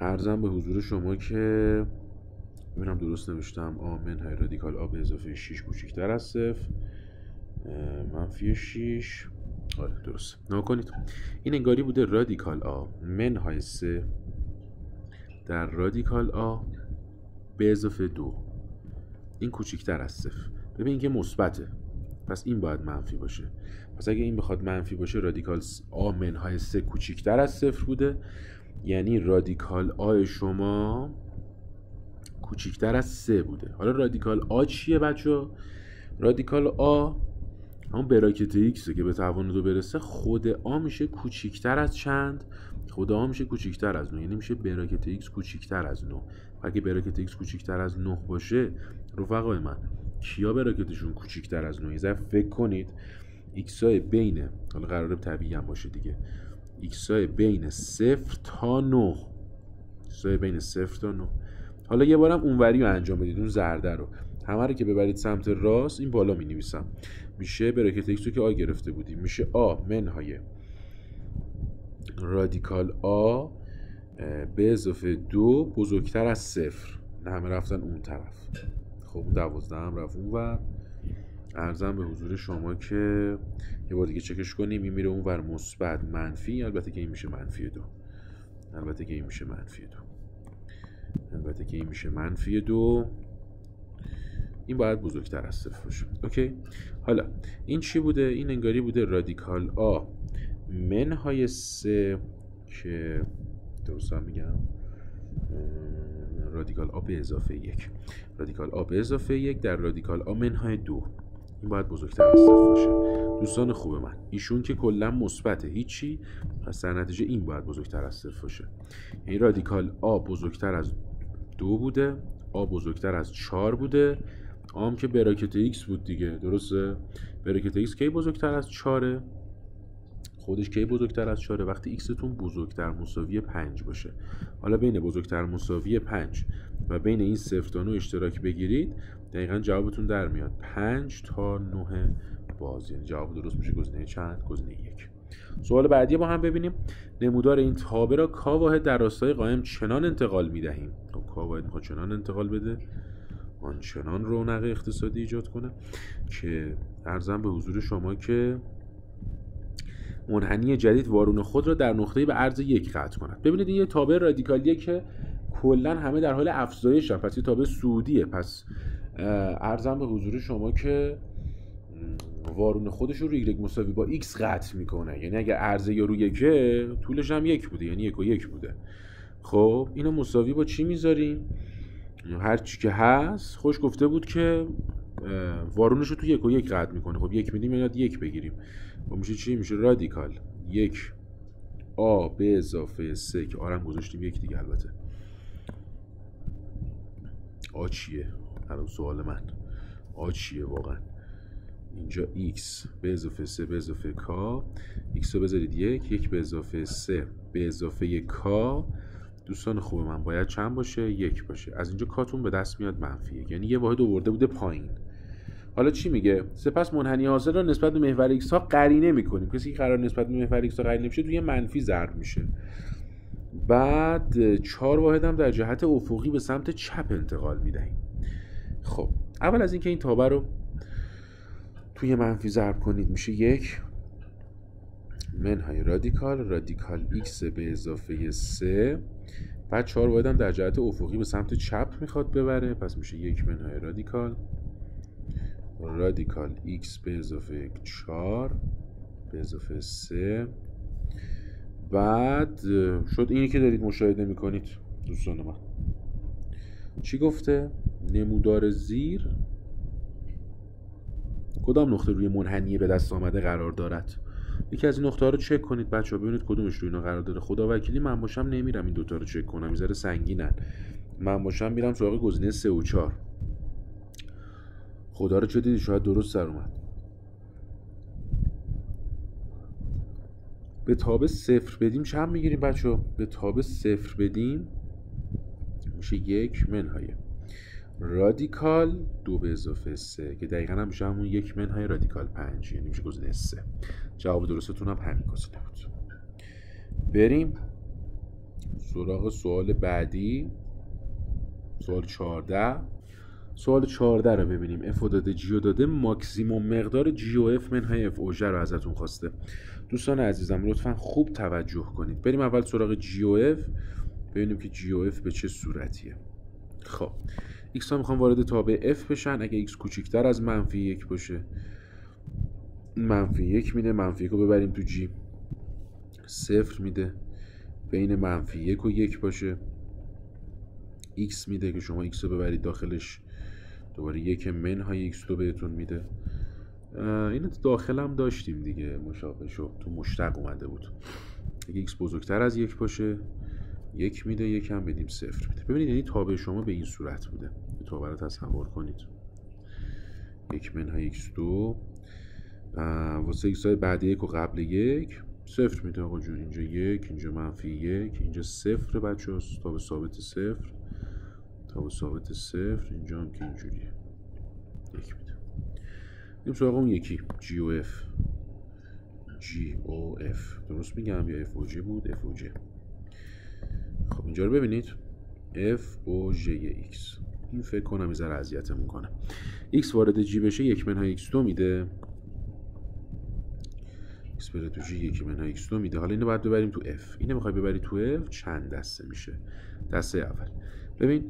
ارزم به حضور شما که ببینم درست نوشتم آمن های رادیکال آ به اضافه 6 کوچیکتر از صفر منفی 6 آره درست. نها کنید. این انگاری بوده رادیکال آ من های 3 در رادیکال آ به اضافه 2 این کوچیکتر از صفر. ببین که مثبته. پس این باید منفی باشه. پس اگه این بخواد منفی باشه رادیکال آ منهای سه کوچیکتر از صفر بوده. یعنی رادیکال آ شما کوچیکتر از سه بوده. حالا رادیکال آ چیه بچه رادیکال آ همون براکت ایکسه که به توان دو برسه خود آ میشه کوچیکتر از چند؟ خود آ میشه کوچیکتر از 9 یعنی میشه براکت ایکس کوچیکتر از 9 اگه براکت ایکس کوچیکتر از 9 باشه رفقای من کیا براکتشون کوچیکتر از 9 یه فکر کنید. ایکس های بین حالا قراره طبیعی هم باشه دیگه. ایکس های بین صفر تا 9 ایکس های بین صفر تا 9 حالا یه بارم اونوری رو انجام بدید اون زرده رو. همه رو که ببرید سمت راست این بالا می نویسم میشه براکت ایکس رو که آ گرفته بودیم. میشه آ منهای. رادیکال آ به اضافه دو بزرگتر از صفر. نه همه رفتن اون طرف. خب دوازده هم رفت اون ور ارزم به حضور شما که یه بار دیگه چکش کنیم. این میره اون ور مثبت منفی البته که این میشه منفی دو. البته که این میشه منفی دو. البته که این میشه منفی دو. این باید بزرگتر از صفر باشه. اوکی؟ حالا این چی بوده؟ این انگاری بوده رادیکال آ. منهای سه که درست میگم. رادیکال آ به اضافه یک. رادیکال آ به اضافه یک در رادیکال آ منهای دو. این باید بزرگتر از صفر باشه. دوستان خوب من ایشون که کلا مثبته هیچی؟ پس در نتیجه این باید بزرگتر از صفر باشه. یعنی رادیکال آ بزرگتر از دو بوده آ بزرگتر از چهار بوده. آم که براکت ایکس بود دیگه درسته؟ براکت ایکس کی بزرگتر از چهاره؟ خودش کی بزرگتر از چهاره؟ وقتی ایکستون بزرگتر مساوی پنج باشه. حالا بین بزرگتر مساوی پنج و بین این صفر تا اشتراک بگیرید دقیقا جوابتون در میاد. 5 تا 9 باز یعنی جواب درست میشه گزینه چند؟ گزینه یک. سوال بعدی با هم ببینیم. نمودار این تابع را کا واحد در راستای قائم چنان انتقال می‌دهیم؟ خب کا واحد می‌خواد چنان انتقال بده. آنچنان رونق اقتصادی ایجاد کنه که ارزم به حضور شما که منحنی جدید وارون خود را در نقطه به عرض یک قطع کند. ببینید این یه تابع رادیکالیه که کلا همه در حال افزایش پس یه تابع سعودیه پس ارزم به حضور شما که وارون خودش رو یک مساوی با x قطع می‌کنه. یعنی اگر عرضه یا رو یکه طولش هم یک بوده. یعنی یک و یک بوده. خب اینو مساوی با چی می‌ذاریم؟ هر چی که هست خوش گفته بود که وارونش رو تو یک و یک قطع می‌کنه. خب یک میدیم یاد یک بگیریم. خب میشه چی؟ میشه رادیکال. یک. آ به اضافه سه که آرم گذاشتیم یک دیگه البته. آ چیه؟ الان سوال من. آ چیه واقعا؟ اینجا x به اضافه 3 به اضافه k. X رو بذارید یک یک به اضافه 3 به اضافه k. دوستان خوب من باید چند باشه؟ یک باشه. از اینجا کاتون به دست میاد منفیه. یعنی یه واحد آورده بوده پایین. حالا چی میگه؟ سپس منحنی حاصل را نسبت به محور x ها قرینه می‌کنیم کسی که قرار نسبت به محور x ها قرینه میشه توی منفی ضرب میشه. بعد چهار واحد هم در جهت افقی به سمت چپ انتقال می‌دهیم. خب اول از اینکه این تابه رو توی منفی ضرب کنید میشه یک. منهای رادیکال رادیکال x به اضافه 3 بعد 4 واحد هم در جهت افقی به سمت چپ می‌خواد ببره. پس میشه یک منهای رادیکال. رادیکال x به اضافه 4 به اضافه 3 بعد شد اینی که دارید مشاهده می‌کنید دوستان من. گفته؟ نمودار زیر؟ کدام نقطه روی منحنی به دست آمده قرار دارد؟ یکی از این نقطه ها رو چک کنید بچه ها ببینید کدومش روی اینا قرار داره. خدا وکیلی من باشم نمیرم این دوتا رو چک کنم می‌ذاره سنگینن. من باشم میرم سراغ گزینه 3 و 4 خدا رو چه دیدی؟ شاید درست سر اومد. به تابه صفر بدیم چند می‌گیریم بچه به تابه صفر بدیم. میشه یک منهای. رادیکال دو به اضافه سه که دقیقا هم میشه همون یک منهای رادیکال پنج یعنی میشه گزینه سه. جواب درستتون هم همین گزینه بود. بریم سراغ سوال بعدی. سوال 14 سوال 14 رو ببینیم. f داده g و داده. ماکسیموم مقدار g o f منهای اف اوژه رو ازتون خواسته. دوستان عزیزم لطفا خوب توجه کنید. بریم اول سراغ جی و اف ببینیم که جی و اف به چه صورتیه. خب x ها می‌خوام وارد تابع f بشن. اگه x کوچیکتر از منفی یک باشه منفی یک میده. منفی یک رو ببریم تو جی صفر میده. بین منفی یک و یک باشه. X میده که شما x رو ببرید داخلش. دوباره یک منهای x رو بهتون میده. اینو داخل هم داشتیم دیگه. مشابه تو مشتق اومده بود. اگه x بزرگتر از یک باشه یک میده یک هم بدیم صفر میده. ببینید یعنی تابع شما به این صورت بوده. تابع رو تصور کنید. یک منهای x دو. واسه x های بعد یک و قبل یک صفر میده. آقا جون اینجا یک اینجا منفی یک اینجا صفر بچه تا به ثابت صفر. تا به ثابت صفر. اینجا هم که اینجوریه. یک میده. این سراغ اون یکی. g o f g o f درست میگم یا f o g بود؟ اف او جی خب اینجا رو ببینید. f o g x. این فکر کنم یه ذره اذیتمون کنه. X وارد g بشه یک منهای x2 میده. X بره تو g یک منهای x2 میده. حالا اینو باید ببریم تو f. اینو می‌خوای ببری تو f چند دسته میشه؟ دسته اول. ببین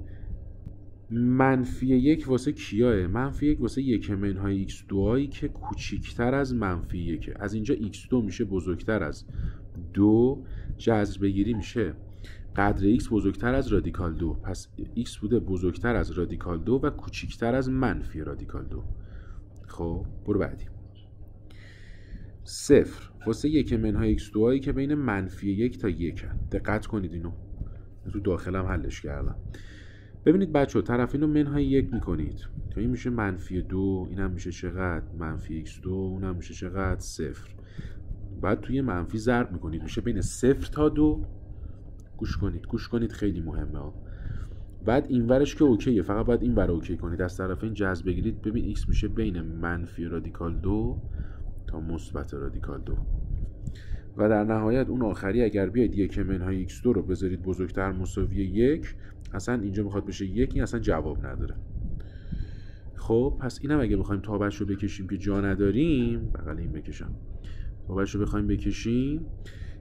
منفی یک واسه کیاه منفی یک واسه یک منهای x2 هایی که کوچیکتر از منفی یکه. از اینجا x2 میشه بزرگتر از دو. جذر بگیری میشه. قدر x بزرگتر از رادیکال دو. پس x بوده بزرگتر از رادیکال دو و کوچیکتر از منفی رادیکال دو. خب برو بعدی. صفر. واسه یک منهای x دو هایی که بین منفی یک تا یک هن. دقت کنید اینو. تو داخلم حلش کردم. ببینید بچه طرفین رو منهای یک می‌کنید. تا این میشه منفی دو این هم میشه چقدر؟ منفی x دو اون هم میشه چقدر؟ صفر. بعد توی منفی ضرب می‌کنید. میشه بین صفر تا دو. گوش کنید. گوش کنید خیلی مهمه ها. بعد این ورش که okay ه. فقط باید این ور okay کنید. از طرف این جذر بگیرید. ببین x میشه بین منفی رادیکال دو تا مثبت رادیکال دو. و در نهایت اون آخری اگر بیاید یک منهای x دو رو بذارید بزرگتر مساوی یک اصلا اینجا می‌خواد بشه یک این اصلا جواب نداره. خب پس اینم اگه بخوایم تابعش رو بکشیم که جا نداریم بغل این بکشم. تابعش رو بخوایم بکشیم.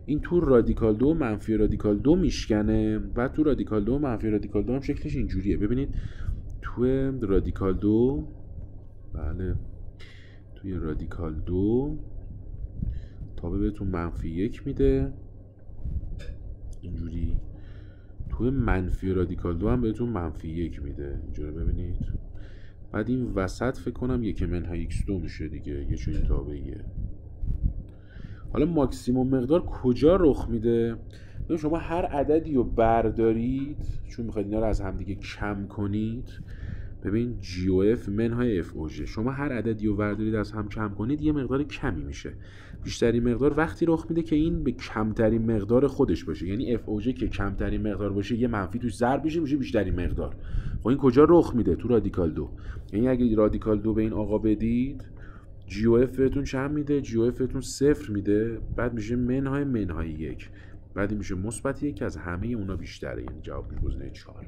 این تو رادیکال دو منفی رادیکال دو میشکنه و تو رادیکال دو منفی رادیکال دو هم شکلش اینجوریه. ببینید تو رادیکال دو بله توی رادیکال دو تابه بهتون منفی یک میده. اینجوری. توی منفی رادیکال دو هم بهتون منفی یک میده. اینجوری ببینید. بعد این وسط فکر کنم یک منهای x دو میشه دیگه یه چون تابعیه حالا ماکسیموم مقدار کجا رخ میده؟ شما هر عددی رو بردارید چون می‌خواید اینا رو از همدیگه کم کنید ببین جی او اف منهای f o g شما هر عددی رو بردارید از هم کم کنید یه مقدار کمی میشه. بیشترین مقدار وقتی رخ میده که این به کمترین مقدار خودش باشه. یعنی اف اوژه که کمترین مقدار باشه یه منفی توش ضرب میشه میشه بیشترین مقدار. خب این کجا رخ میده تو رادیکال دو؟ یعنی اگه رادیکال دو به این آقا بدید g o f بهتون چند میده؟ g o f بهتون صفر میده. بعد میشه منهای منهای یک. بعدی میشه مثبت یک از همه اونا بیشتره. یعنی جواب میشه 4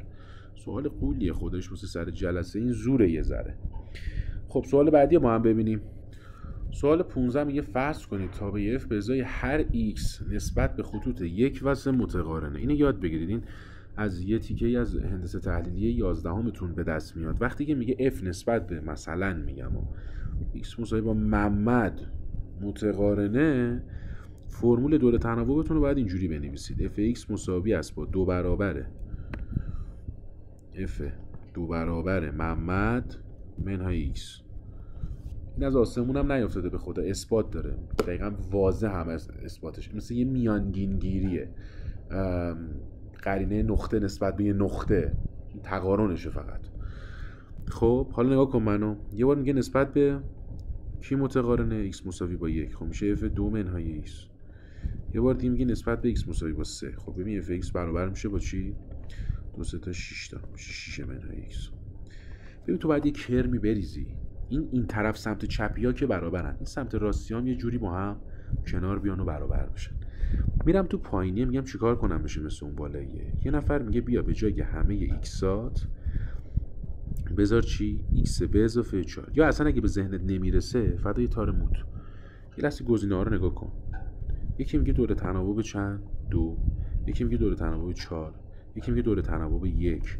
سوال قولیه خودش واسه سر جلسه. این زوره یه ذره. خب سوال بعدی ما هم ببینیم. سوال 15 میگه فرض کنید تابع f به ازای هر x نسبت به خطوط یک و متقارنه. اینو یاد بگیرید. این از یه تیکه از هندسه تحلیلی 11 همتون به دست میاد. وقتی که میگه f نسبت به مثلا میگم. X مساوی با محمد متقارنه فرمول دور تناوبتون رو باید اینجوری بنویسید. F مساوی است با دو برابره f دو برابر محمد منهای x این از آسمون هم نیافتاده به خدا. اثبات داره. دقیقا واضح هم از اثباتش. مثل یه میانگینگیریه. قرینه نقطه نسبت به یه نقطه. تقارنشه فقط. خب حالا نگاه کن منو. یه بار میگه نسبت به کی متقارنه x مساوی با یک؟ خب میشه f دو منهای x. یه بار دیگه میگه نسبت به x مساوی با سه. خب ببین f x برابر میشه با چی؟ دو سه تا 6 تا. میشه 6 منهای x. ببین تو باید یه کرمی بریزی. این این طرف سمت چپی ها که برابرن. این سمت راستی هم یه جوری با هم کنار بیان و برابر بشن. میرم تو پایینی میگم چیکار کنم بشه مثل اون بالاییه یه نفر میگه بیا به جای همه x ات بذار چی؟ x به اضافه 4 یا اصلا اگه به ذهنت نمی‌رسه فدای تار موت. یه لحظه گزینه ها رو نگاه کن. یکی میگه دور تناوب چند؟ دو. یکی میگه دور تناوب 4 یکی میگه دور تناوب یک.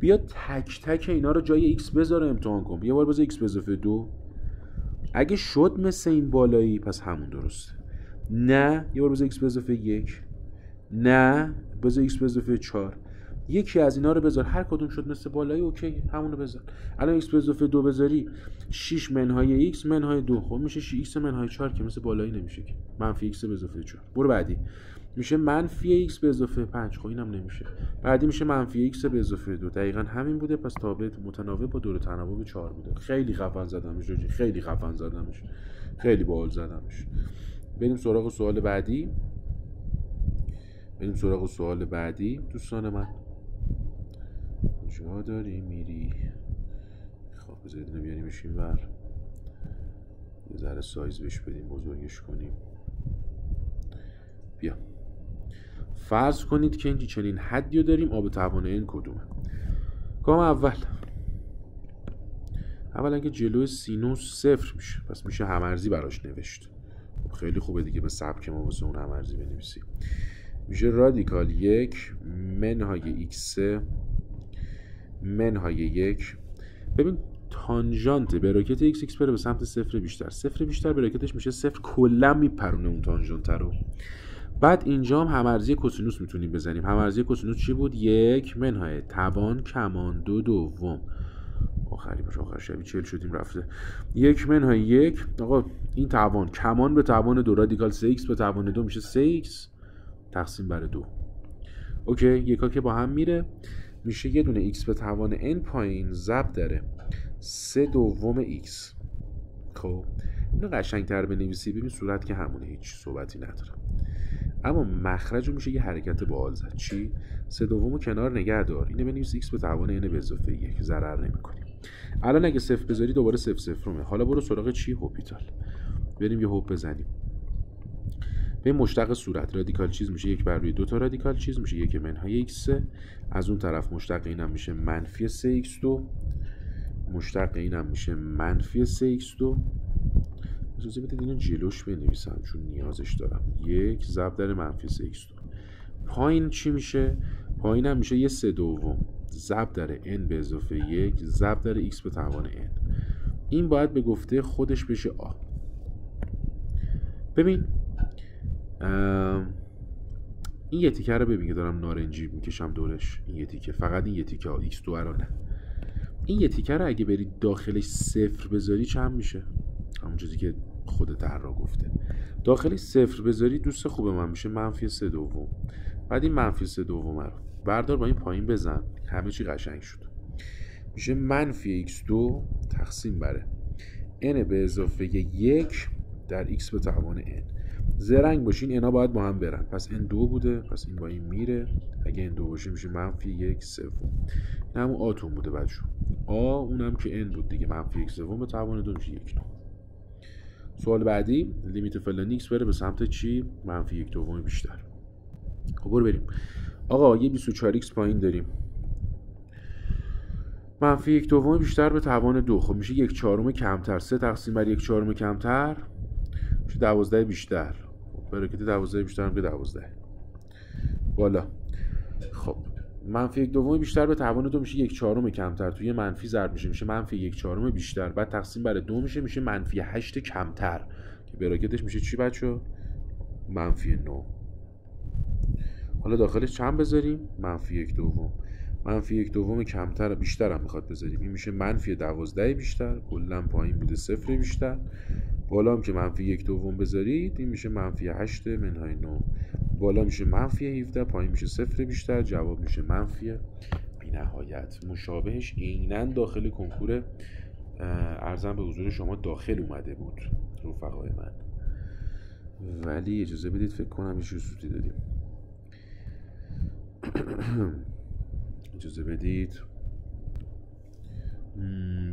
بیا تک تک اینا رو جای x بذار امتحان کن. یه بار بذار x به اضافه دو. اگه شد مثل این بالایی پس همون درسته. نه یه بار بذار x به اضافه یک. نه بذار x به اضافه چهار. یکی از اینا رو بذار. هر کدوم شد مثل بالایی اوکی همون رو بذار. الان x به اضافه دو بذاری 6 منهای x منهای دو. خب میشه x منهای 4 که مثل بالایی نمیشه که. منفی x به اضافه 4 برو بعدی. میشه منفی x به اضافه 5 خب اینم نمیشه. بعدی میشه منفی x به اضافه 2 دقیقا همین بوده پس تابع متناوب با دور تناوب 4 بوده. خیلی خفن زدمش جوجی. خیلی خفن زدمش. خیلی باحال زدمش. بریم سراغ سوال بعدی. بریم سراغ سوال بعدی. دوستان من. کجا داری میری؟ خب بذارید اینو بیاریمش این بر یه ذره سایز بهش بدیم بزرگش کنیم. بیا. فرض کنید که اینجی چنین حدی رو داریم آب توان این کدومه. گام اول. اولا که جلو سینوس صفر میشه. پس میشه همرزی براش نوشت. خیلی خوبه دیگه به سبک ما واسه اون همرزی بنویسیم میشه رادیکال یک منهای ایکس منهای یک. ببین تانژانت براکت ایکس ایکس بره به سمت صفر بیشتر. صفر بیشتر براکتش میشه صفر کلا میپرونه اون تانژانت رو. بعد اینجا هم هم‌ارزی کوسینوس می‌تونیم بزنیم. هم‌ارزی کوسینوس چی بود؟ یک منهای توان کمان دو دوم. آخری باشه آخر شبی خل شدیم رفته. یک منهای یک. آقا این توان کمان به توان دو رادیکال 3 به توان دو میشه 3 تقسیم بر دو. اوکی یکا که با هم میره. میشه یه دونه x به توان n پایین ضرب داره. سه دوم x خب اینو قشنگتر بنویسی ببین صورت که همونه هیچ صحبتی ندارم. اما مخرج میشه یه حرکت باحال زد. چی؟ سه دومو کنار نگه دار. اینو بنویس x به توان n به اضافه یک ضرر نمی‌کنیم الان اگه صفر بذاری دوباره صفر صفر حالا برو سراغ چی؟ هوپیتال. بریم یه هوپ بزنیم. به مشتق صورت. رادیکال چیز میشه یک بر روی دو تا رادیکال چیز میشه یک منهای x از اون طرف مشتق اینم میشه منفی 3x2 مشتق اینم میشه منفی 3x2 اجازه بدید اینو جلوش بنویسم چون نیازش دارم. یک ضرب در منفی 3x2 پایین چی میشه؟ پایین هم میشه یه سه دوم. ضرب در n به اضافه یک ضرب در x به توان n. این باید به گفته خودش بشه آ. ببین این یه تیکه رو ببین دارم نارنجی می‌کشم دورش. این یه تیکه. فقط این یه تیکه ها. X دو نه. این یه تیکه رو اگه بری داخلش صفر بذاری چند میشه؟ همون چیزی که خود در را گفته. داخلش صفر بذاری دوست خوب من میشه منفی سه دوم. بعد این منفی سه دوم رو بردار با این پایین بزن. همه چی قشنگ شد. میشه منفی x2 تقسیم بره. N به اضافه یک در x به توان n. زرنگ باشین اینا باید با هم برن. پس این دو بوده پس این با این میره. اگه این دو باشه میشه منفی یک سوم. این همون a تون بوده بچه. a اونم که این بود دیگه. منفی یک سوم به توان دو میشه یک نهم سوال بعدی limit فلانی x بره به سمت چی؟ منفی یک دوم بیشتر. خب برو بریم. آقا یه 24x پایین داریم. منفی یک دوم بیشتر به توان دو. خب میشه یک چهارم کمتر. سه تقسیم بر یک چهارم کمتر. میشه دوازده بیشتر. براکت دوازده بیشتر هم به دوازده. بالا خب. منفی یک دوم بیشتر به توان دو میشه یک چهارم کمتر. توی منفی ضرب میشه میشه منفی یک چهارم بیشتر. بعد تقسیم بر دو میشه میشه منفی هشت کمتر. که براکتش میشه چی بچه منفی نو. حالا داخلش چند بذاریم؟ منفی یک دوم. منفی یک دوم کمتر بیشتر هم می‌خواد بذاریم. این میشه منفی دوازده بیشتر کلا پایین بوده صفر بیشتر. بالا هم که منفی یک دوم بذارید این میشه منفی هشت منهای نو. بالا میشه منفی 17 پایین میشه صفر بیشتر جواب میشه منفی بی نهایت مشابهش عینا داخل کنکور ارزم به حضور شما داخل اومده بود رفقای من. ولی اجازه بدید فکر کنم یه دادیم. اجازه بدید؟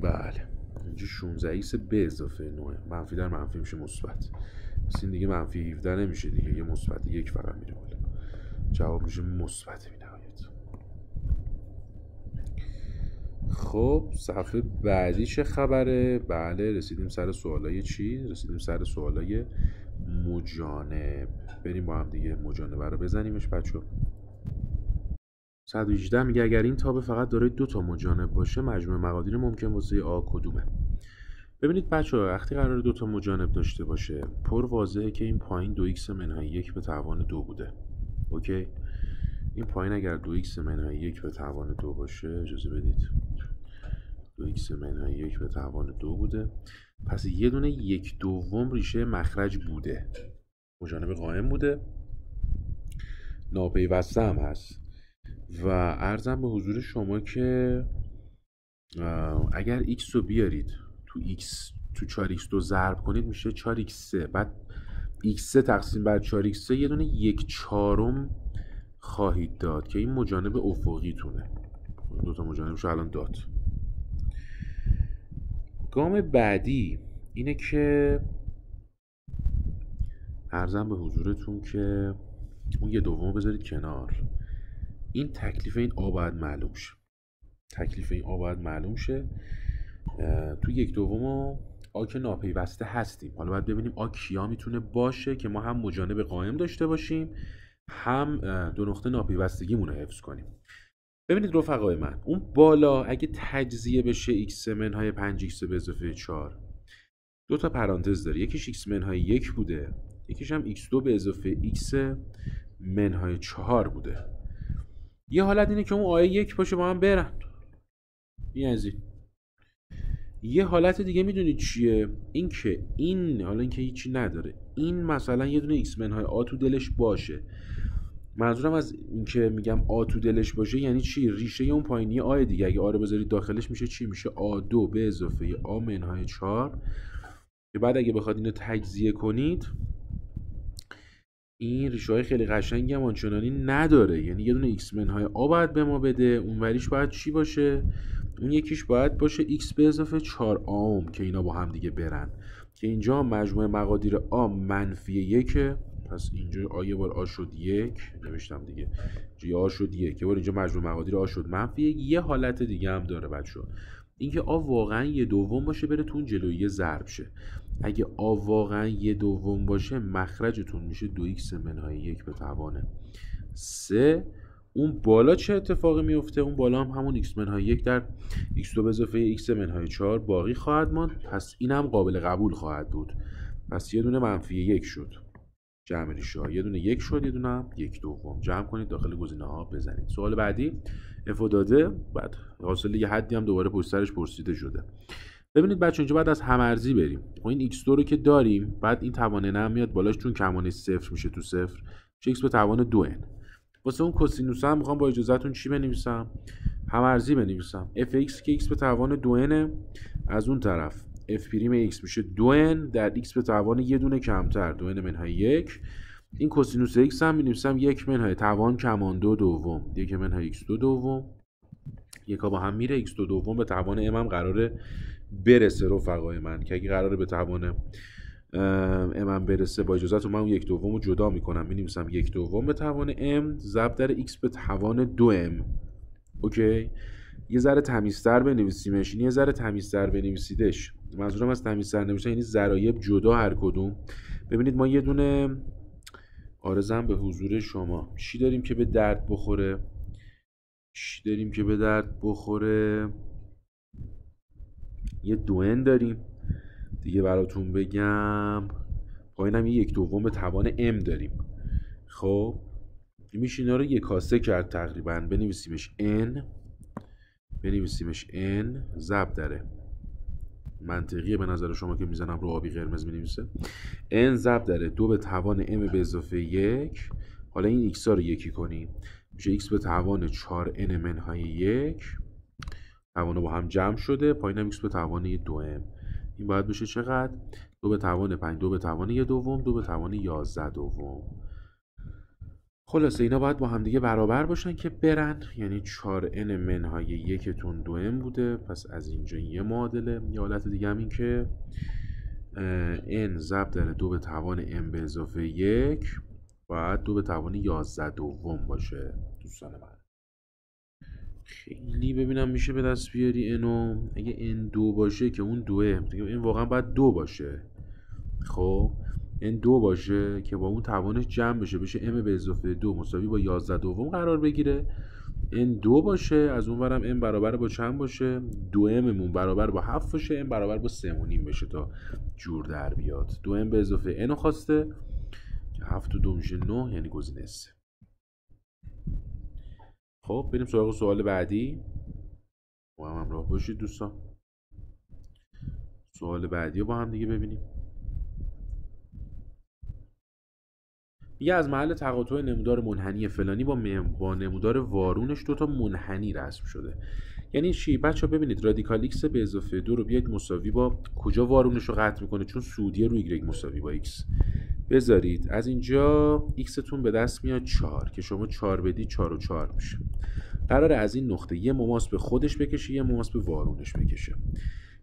بله. اینجا 16 ایس به اضافه 9 منفی در منفی میشه مثبت. پس این دیگه منفی 17 نمیشه دیگه. یه مثبت یک فقط میره بالا. جواب میشه مثبت بی نهایت. خب صفحه بعدی چه خبره. بله رسیدیم سر سوالای چی؟ رسیدیم سر سوالای مجانب. بریم با هم دیگه مجانبه رو بزنیمش بچه 118 میگه اگر این تابع فقط داره دو تا مجانب باشه مجموع مقادیر ممکن واسه a کدومه. ببینید بچه ها وقتی قرار دو تا مجانب داشته باشه پر واضحه که این پایین دو x منهای یک به توان دو بوده. Okay؟ این پایین اگر دو x منهای یک به توان دو باشه اجازه بدید. دو x منهای یک به توان دو بوده. پس یه دونه یک دوم ریشه مخرج بوده. مجانب قائم بوده. ناپیوسته هم هست. و ارزم به حضور شما که اگر x رو بیارید تو x تو 4x رو ضرب کنید میشه 4x بعد x تقسیم بر 4x یه دونه یک چهارم خواهید داد که این مجانب افقی تونه دو تا مجانبشو الان داد. گام بعدی اینه که ارزم به حضورتون که اون یه دوم بذارید کنار. این تکلیف این آ باید معلوم شه. تکلیف این آ باید معلوم شه. تو یک دوم آ که ناپیوسته هستیم. حالا باید ببینیم آ کیا می‌تونه باشه که ما هم مجانب قائم داشته باشیم هم دو نقطه ناپیوستگیمون رو حفظ کنیم. ببینید رفقای من اون بالا اگه تجزیه بشه x منهای 5 x به اضافه 4 دو تا پرانتز داره. یکیش x منهای یک بوده یکیش هم x2 به اضافه x منهای 4 بوده. یه حالت اینه که اون آیه یک باشه با هم برن. این از این. یه حالت دیگه می‌دونید چیه؟ این که این حالا اینکه هیچی نداره. این مثلا یه دونه ایکس های آ تو دلش باشه. منظورم از اینکه میگم آ تو دلش باشه یعنی چی؟ ریشه اون پایینی آ دیگه. اگه آ رو بذارید داخلش میشه چی؟ میشه آ دو به اضافه آ منهای چهار. که بعد اگه بخواد اینو تجزیه کنید این ریشه های خیلی قشنگی هم آنچنانی نداره. یعنی یه دونه ایکس های آ باید به ما بده اون وریش باید چی باشه؟ اون یکیش باید باشه x به اضافه 4 آم که اینا با هم دیگه برن. که اینجا مجموع مقادیر آ منفی یکه پس اینجا آ یه بار آ شد یک نوشتم دیگه. اینجا آ شد یک. یه بار اینجا مجموع مقادیر آ شد. منفی یک یه حالت دیگه هم داره بچه اینکه آ واقعا یه دوم باشه بره تو جلویی ضرب شه. اگه آ واقعا یه دوم باشه مخرجتون میشه دو ایکس منهای یک به توانه. سه اون بالا چه اتفاقی میفته؟ اون بالا هم همون x منهای یک در x دو به اضافه x منهای چهار باقی خواهد ماند. پس این هم قابل قبول خواهد بود. پس یه دونه منفی یک شد. جمع ریشه یه دونه یک شد یه دونه هم یک دوم. جمع کنید داخل گزینه ها بزنید. سوال بعدی؟ افو داده؟ بعد حاصل یه حدی هم دوباره پشت سرش پرسیده شده. ببینید بچه اینجا بعد از همارزی بریم. خب این x2 رو که داریم بعد این توانه نه میاد بالاش چون کمانه صفر میشه تو صفر x به توان 2 n. واسه اون کوسینوس هم می‌خوام با اجازهتون چی بنویسم؟ همارزی بنویسم. Fx که x به توان 2 n از اون طرف f پریم x میشه 2 n در x به توان یه دونه کمتر 2 n منهای یک. این کوسینوس x هم بنویسم یک منهای توان کمان دو دوم یک منهای x دو دوم. یکا با هم میره x دو دوم به توان m هم قراره برسه رفقای من که اگه قراره به توان ام برسه با اجازت من اون یک دوم رو جدا می‌کنم. نویسم یک دوم به توان ام ضرب در x به توان دو ام اوکی؟ یه ذره تمیزتر بنویسیمش. یه ذره تمیزتر بنویسیدش. منظورم از تمیزتر نوشتن یعنی ذرایب جدا هر کدوم. ببینید ما یه دونه آرزم به حضور شما. چی داریم که به درد بخوره؟ چی داریم که به درد بخوره؟ یه دوئن داریم. دیگه براتون بگم. پایینم یه یک دوم توان ام داریم. خب میشه اینا رو یک کاسه کرد تقریبا. بنویسیمش n. بنویسیمش n. ضرب داره. منطقیه به نظر شما که می‌زنم رو آبی قرمز نویسه n ضرب داره. دو به توان m به اضافه یک. حالا این x ها رو یکی کنیم. میشه x به توان 4 n منهای یک. توان با هم جمع شده پایینم x به توان دو m این باید بشه چقدر؟ دو به توان 5 دو به توان یه دوم دو به توان 11 دوم. خلاصه اینا باید با هم دیگه برابر باشن که برن. یعنی 4 n منهای یکتون دو m بوده. پس از اینجا یه معادله. یه حالت دیگه هم این که n ضرب داره دو به توان m به اضافه یک باید دو به توان 11 دوم باشه. دوستان من. خیلی ببینم میشه به دست بیاری اینو اگه این دو باشه که اون دوه. این واقعا باید دو باشه. خب؟ این دو باشه که با اون توانش جمع بشه. بشه ام به اضافه دو مساوی با 11 دوم قرار بگیره. این دو باشه از اون برم ام برابر با چند باشه؟ دو اممون برابر با هفت باشه ام برابر با سه نیم بشه تا جور در بیاد. دو ام به اضافه n خواسته. که هفت و دو میشه نه یعنی گزینه سه. خب بریم سراغ سوال بعدی. با هم همراه باشید دوستان. سوال بعدی رو با هم دیگه ببینیم. یه از محل تقاطع نمودار منحنی فلانی با, با نمودار وارونش دوتا منحنی رسم شده. یعنی چی؟ بچه ببینید رادیکال به اضافه دو رو بیاید مساوی با کجا وارونش رو قطع می‌کنه؟ چون سودیه روی y مساوی با x بذارید. از اینجا x تون به دست میاد 4 که شما 4 بدی 4 و 4 میشه. قرار از این نقطه یه مماس به خودش بکشه یه مماس به وارونش بکشه.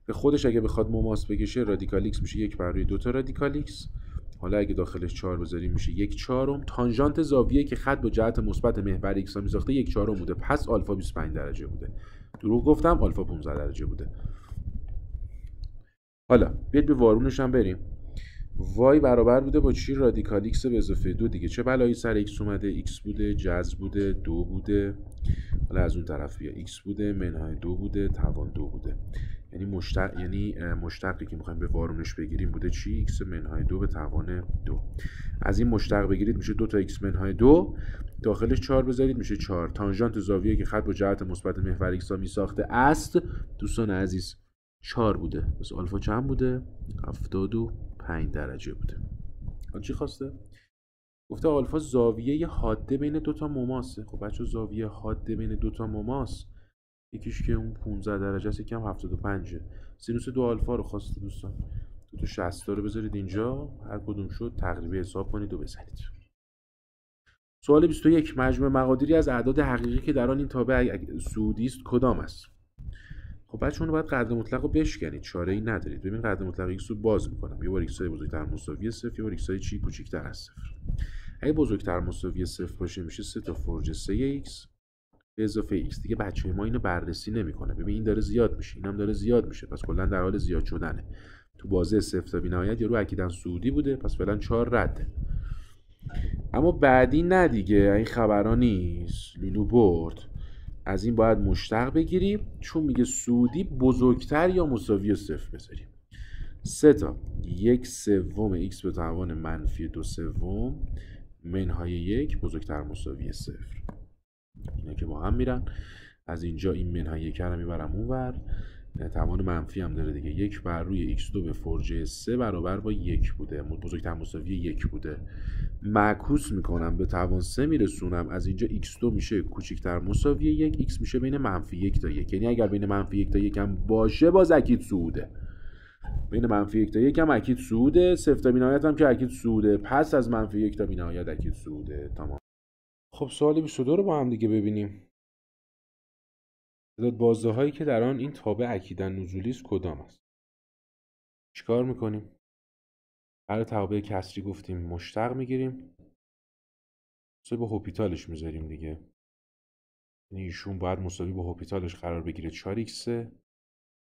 به خودش اگه بخواد مماس بکشه رادیکال x میشه یک بر روی دو تا رادیکال x حالا اگه داخلش 4 بذاریم میشه یک چهارم. تانژانت زاویه که خط با جهت مثبت محور ایکس میساخته یک چهارم بوده. پس آلفا 25 درجه بوده. دروغ گفتم آلفا 15 درجه بوده. حالا بیاید به وارونش هم بریم. وای برابر بوده با چی رادیکال ایکس به اضافه دو دیگه؟ چه بلایی سر ایکس اومده؟ ایکس بوده جذر بوده دو بوده. حالا از اون طرف بیا. ایکس بوده منهای دو بوده توان دو بوده. یعنی مشتق یعنی مشتقی که می‌خوایم به وارونش بگیریم بوده چی؟ x منهای دو به توان دو. از این مشتق بگیرید میشه دو تا x منهای دو. داخلش چهار بذارید میشه چهار. تانژانت زاویه که خط با جهت مثبت محور x میساخته است. دوستان عزیز چهار بوده. پس آلفا چند بوده؟ هفتاد و پنج درجه بوده. آن چی خواسته؟ گفته آلفا زاویه حاده بین دو تا مماسه. خب بچه زاویه حاده بین دو تا مماس یکیش که اون 15 درجه است یکم 75 سینوس دو آلفا رو خواسته دوستان. دو تا 60 رو بذارید اینجا. هر کدوم شد تقریبی حساب کنید و بزنید. سوال 21 مجموع مقادیری از اعداد حقیقی که در آن این تابع سودی است کدام است؟ خب بچه اون باید قدر مطلق رو بشکنید. چاره ای ندارید. ببین قدر مطلق x رو باز می‌کنم. یه بار x بزرگتر مساوی صفر یه بار x چی کوچیکتر از صفر. اگه بزرگتر مساوی صفر باشه میشه 3 تا فرج 3x به اضافه x. دیگه بچه ما اینو بررسی نمی‌کنه. ببین این داره زیاد میشه اینم داره زیاد میشه. پس کلا در حال زیاد شدنه. تو بازه صفر تا بینهایت یارو اکیدن سعودی بوده. پس فعلا 4 رده. اما بعدی نه دیگه. این خبرها نیست. لولو برد. از این باید مشتق بگیریم. چون میگه سعودی بزرگتر یا مساوی صفر بذاریم. سه تا. یک سوم x به توان منفی دو سوم. منهای یک بزرگتر مساوی صفر. اینا که با هم میرن. از اینجا این منهای یک رو می‌برم اونور. توان منفی هم داره دیگه. یک بر روی x2 به فرجه 3 برابر با یک بوده. بزرگتر مساوی یک بوده. معکوس می‌کنم به توان 3 میرسونم. از اینجا x2 میشه کوچیکتر مساوی یک x میشه بین منفی یک تا یک. یعنی اگر بین منفی یک تا یک هم باشه باز اکید سعوده بین منفی یک تا یک هم اکید سعوده صفر تا بینهایت هم که اکید سعوده پس از منفی یک تا بینهایت اکید سعوده تمام. خب سوال 22 رو با هم دیگه ببینیم. تعداد بازه هایی که در آن این تابع اکیدن نزولی است کدام است؟ چیکار می‌کنیم؟ برای توابع کسری گفتیم مشتق می‌گیریم. مساوی با هوپیتالش می‌ذاریم دیگه. یعنی ایشون باید مساوی با هوپیتالش قرار بگیره. 4 x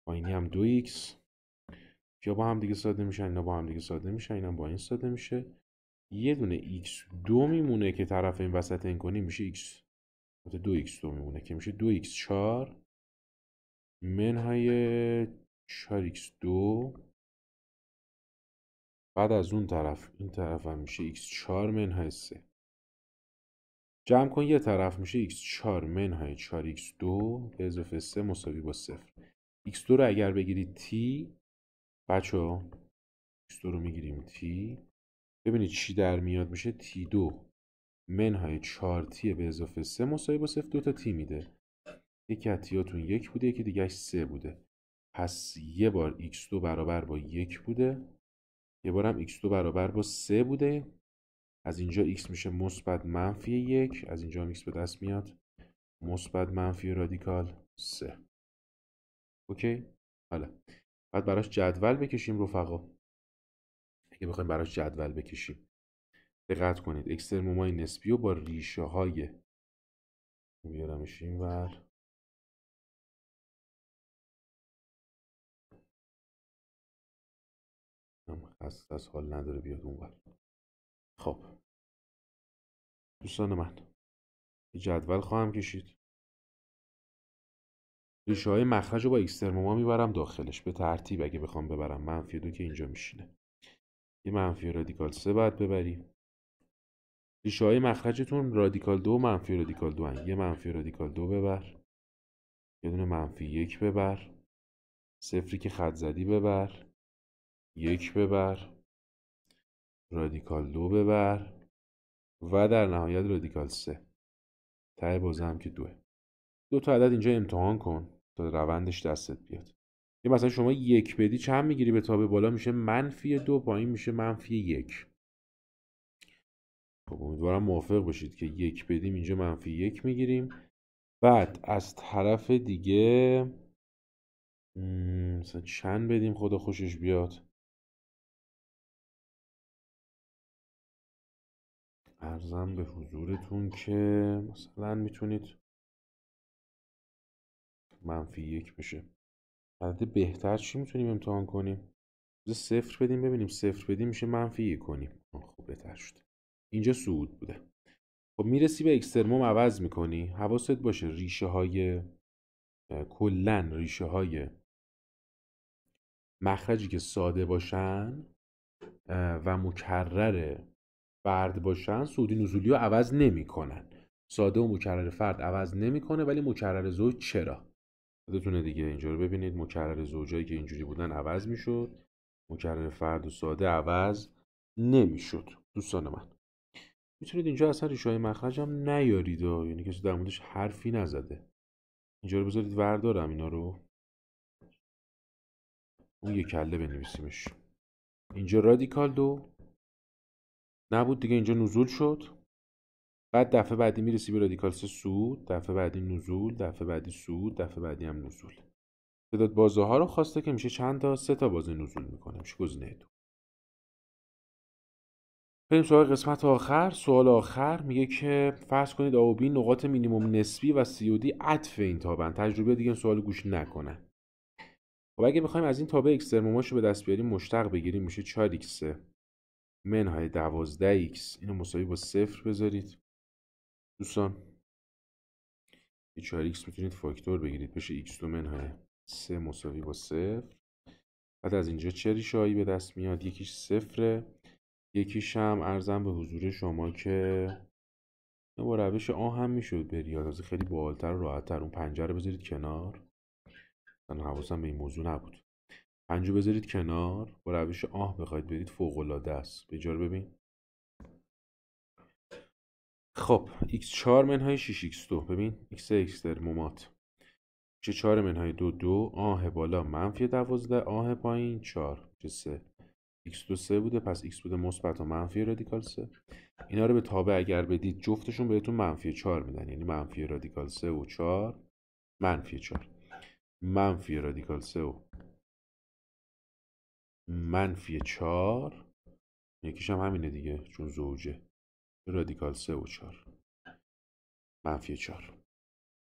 پایینی هم 2 x یا با هم دیگه ساده میشن اینا با هم دیگه ساده میشن اینا با این ساده میشه. یه دونه x دو میمونه که طرف این وسط این کنیم میشه x دو x دو میمونه که میشه دو x 4 منهای 4 x دو. بعد از اون طرف این طرف هم میشه x4 منهای 3 جمع کن یه طرف میشه x4 منهای 4x2 به اضافه 3 مساوی با 0 x2 رو اگر بگیرید t بچه ها x2 رو می‌گیریم t. ببینید چی در میاد میشه t2 منهای 4t به اضافه 3 مساوی با 0 دو تا t میده. یکی از تیاتون یک بوده یکی دیگه 3 بوده. پس یه بار x2 برابر با یک بوده. یه بارم x2 برابر با 3 بوده. از اینجا x میشه مثبت منفی یک از اینجا هم x به دست میاد. مثبت منفی رادیکال 3 اوکی؟ حالا. بعد براش جدول بکشیم رفقا. اگه بخوایم براش جدول بکشیم. دقت کنید. اکسترمومای نسبی و با ریشه های میارمش این خسته از حال نداره بیاد اونور خب. دوستان من جدول خواهم کشید. ریشه های مخرج رو با اکسترموما می‌برم داخلش به ترتیب اگه بخوام ببرم. منفی دو که اینجا میشینه. یه منفی رادیکال سه باید ببریم ریشه های مخرجتون رادیکال دو منفی رادیکال دو هن. یه منفی رادیکال دو ببر. یه دونه منفی یک ببر. صفری که خط زدی ببر. یک ببر رادیکال دو ببر و در نهایت رادیکال سه. ته بازه هم که دوه. دو تا عدد اینجا امتحان کن تا روندش دستت بیاد. یه مثلا شما یک بدی چند می‌گیری به تابه بالا؟ میشه منفی دو پایین میشه منفی یک. خب امیدوارم موافق باشید که یک بدیم اینجا منفی یک می‌گیریم. بعد از طرف دیگه مثلا چند بدیم خدا خوشش بیاد؟ ارزم به حضورتون که مثلا می‌تونید منفی یک بشه. عدد بهتر چی می‌تونیم امتحان کنیم؟ صفر بدیم ببینیم صفر بدیم میشه منفی یک کنیم. خب بهتر شد. اینجا صعود بوده. خب می‌رسی به اکسترموم عوض می‌کنی. حواست باشه ریشه های کلن ریشه های مخرجی که ساده باشن و مکرر فرد باشن سعودی نزولی رو عوض نمی‌کنن. ساده و مکرر فرد عوض نمی‌کنه ولی مکرر زوج چرا؟ یادتونه دیگه اینجا رو ببینید. مکرر زوجایی که اینجوری بودن عوض می‌شد. مکرر فرد و ساده عوض نمی‌شد. دوستان من می‌تونید اینجا اصلا ریشه های مخرج هم نیارید یعنی کسی در موردش حرفی نزده. اینجا رو بذارید وردارم اینا رو. اون یک کله بنویسیمش. اینجا رادیکال دو. نبود دیگه اینجا نزول شد. بعد دفعه بعدی می‌رسی به رادیکال سه صعود دفعه بعدی نزول دفعه بعدی صعود دفعه بعدی هم نزول. تعداد بازه ها رو خواسته که میشه چند تا؟ سه تا بازه نزول می‌کنه. میشه گزینه دو. بریم سوال قسمت آخر. سوال آخر میگه که فرض کنید آ و بی نقاط مینیموم نسبی و سی و دی عطف این تابن. تجربیا دیگه سوال گوش نکنن خب اگه بخوایم از این تابع اکسترموماش رو به دست بیاریم مشتق بگیریم میشه 4 x. منهای 12 x اینو مساوی با صفر بذارید. دوستان. یه 4 x می‌تونید فاکتور بگیرید. بشه x2 منهای 3 مساوی با صفر. بعد از اینجا چه ریشه‌ای به دست میاد؟ یکیش صفره. یکیش هم ارزم به حضور شما که با روش آ هم می‌شد بریاد از خیلی بالتر و راحتتر. اون پنجره بذارید کنار. من حواسم به این موضوع نبود. پنجو بذارید کنار. با روش آه بخواید برید فوق العاده است. به ببین. خب x4 منهای 6x2 ببین x اکسترمومات چه 4 منهای 2 2 آه بالا منفی 12 آه پایین 4 چه 3 x2 3 بوده پس x بوده مثبت و منفی رادیکال 3 اینا رو به تابع اگر بدید جفتشون بهتون منفی 4 میدن. یعنی منفی رادیکال 3 و 4 منفی 4 منفی رادیکال 3 و منفی 4 یکیش هم همینه دیگه چون زوجه. رادیکال سه و چهار. منفی چهار.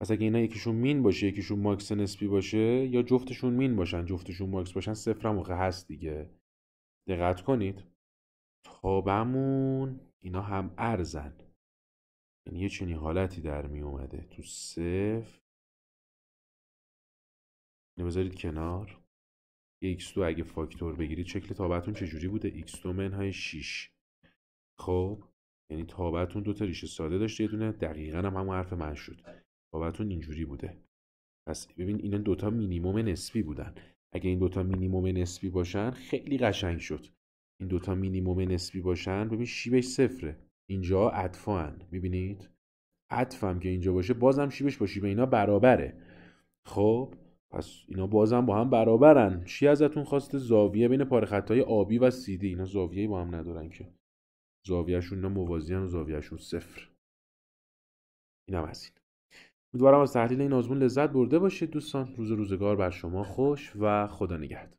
پس اگه اینا یکیشون مین باشه یکیشون ماکس نسبی باشه یا جفتشون مین باشن جفتشون ماکس باشن صفر هم هست دیگه. دقت کنید. تابمون اینا هم ارزن. یعنی یه چنین حالتی در می اومده. تو صفر. اینو بذارید کنار. X2 اگه فاکتور بگیرید شکل تابعتون چجوری بوده؟ x2 منهای 6 خب یعنی تابعتون دو تا ریشه ساده داشته یه دونه دقیقا هم همون حرف من شد. تابعتون اینجوری بوده. پس ببین اینا دوتا مینیموم نسبی بودن. اگه این دوتا مینیموم نسبی باشن خیلی قشنگ شد. این دوتا مینیموم نسبی باشن ببین شیبش صفره. اینجا عطفان می‌بینید؟ عطفم که اینجا باشه بازم شیبش با شیب اینا برابره. خب پس اینا بازم با هم برابرن. چی ازتون خواسته؟ زاویه بین پاره خطای آبی و سیدی. اینا زاویه با هم ندارن که. زاویهشون اینا موازی و زاویهشون صفر. اینم از این. امیدوارم از تحلیل این آزمون لذت برده باشید دوستان. روز روزگار بر شما خوش و خدا نگهدار.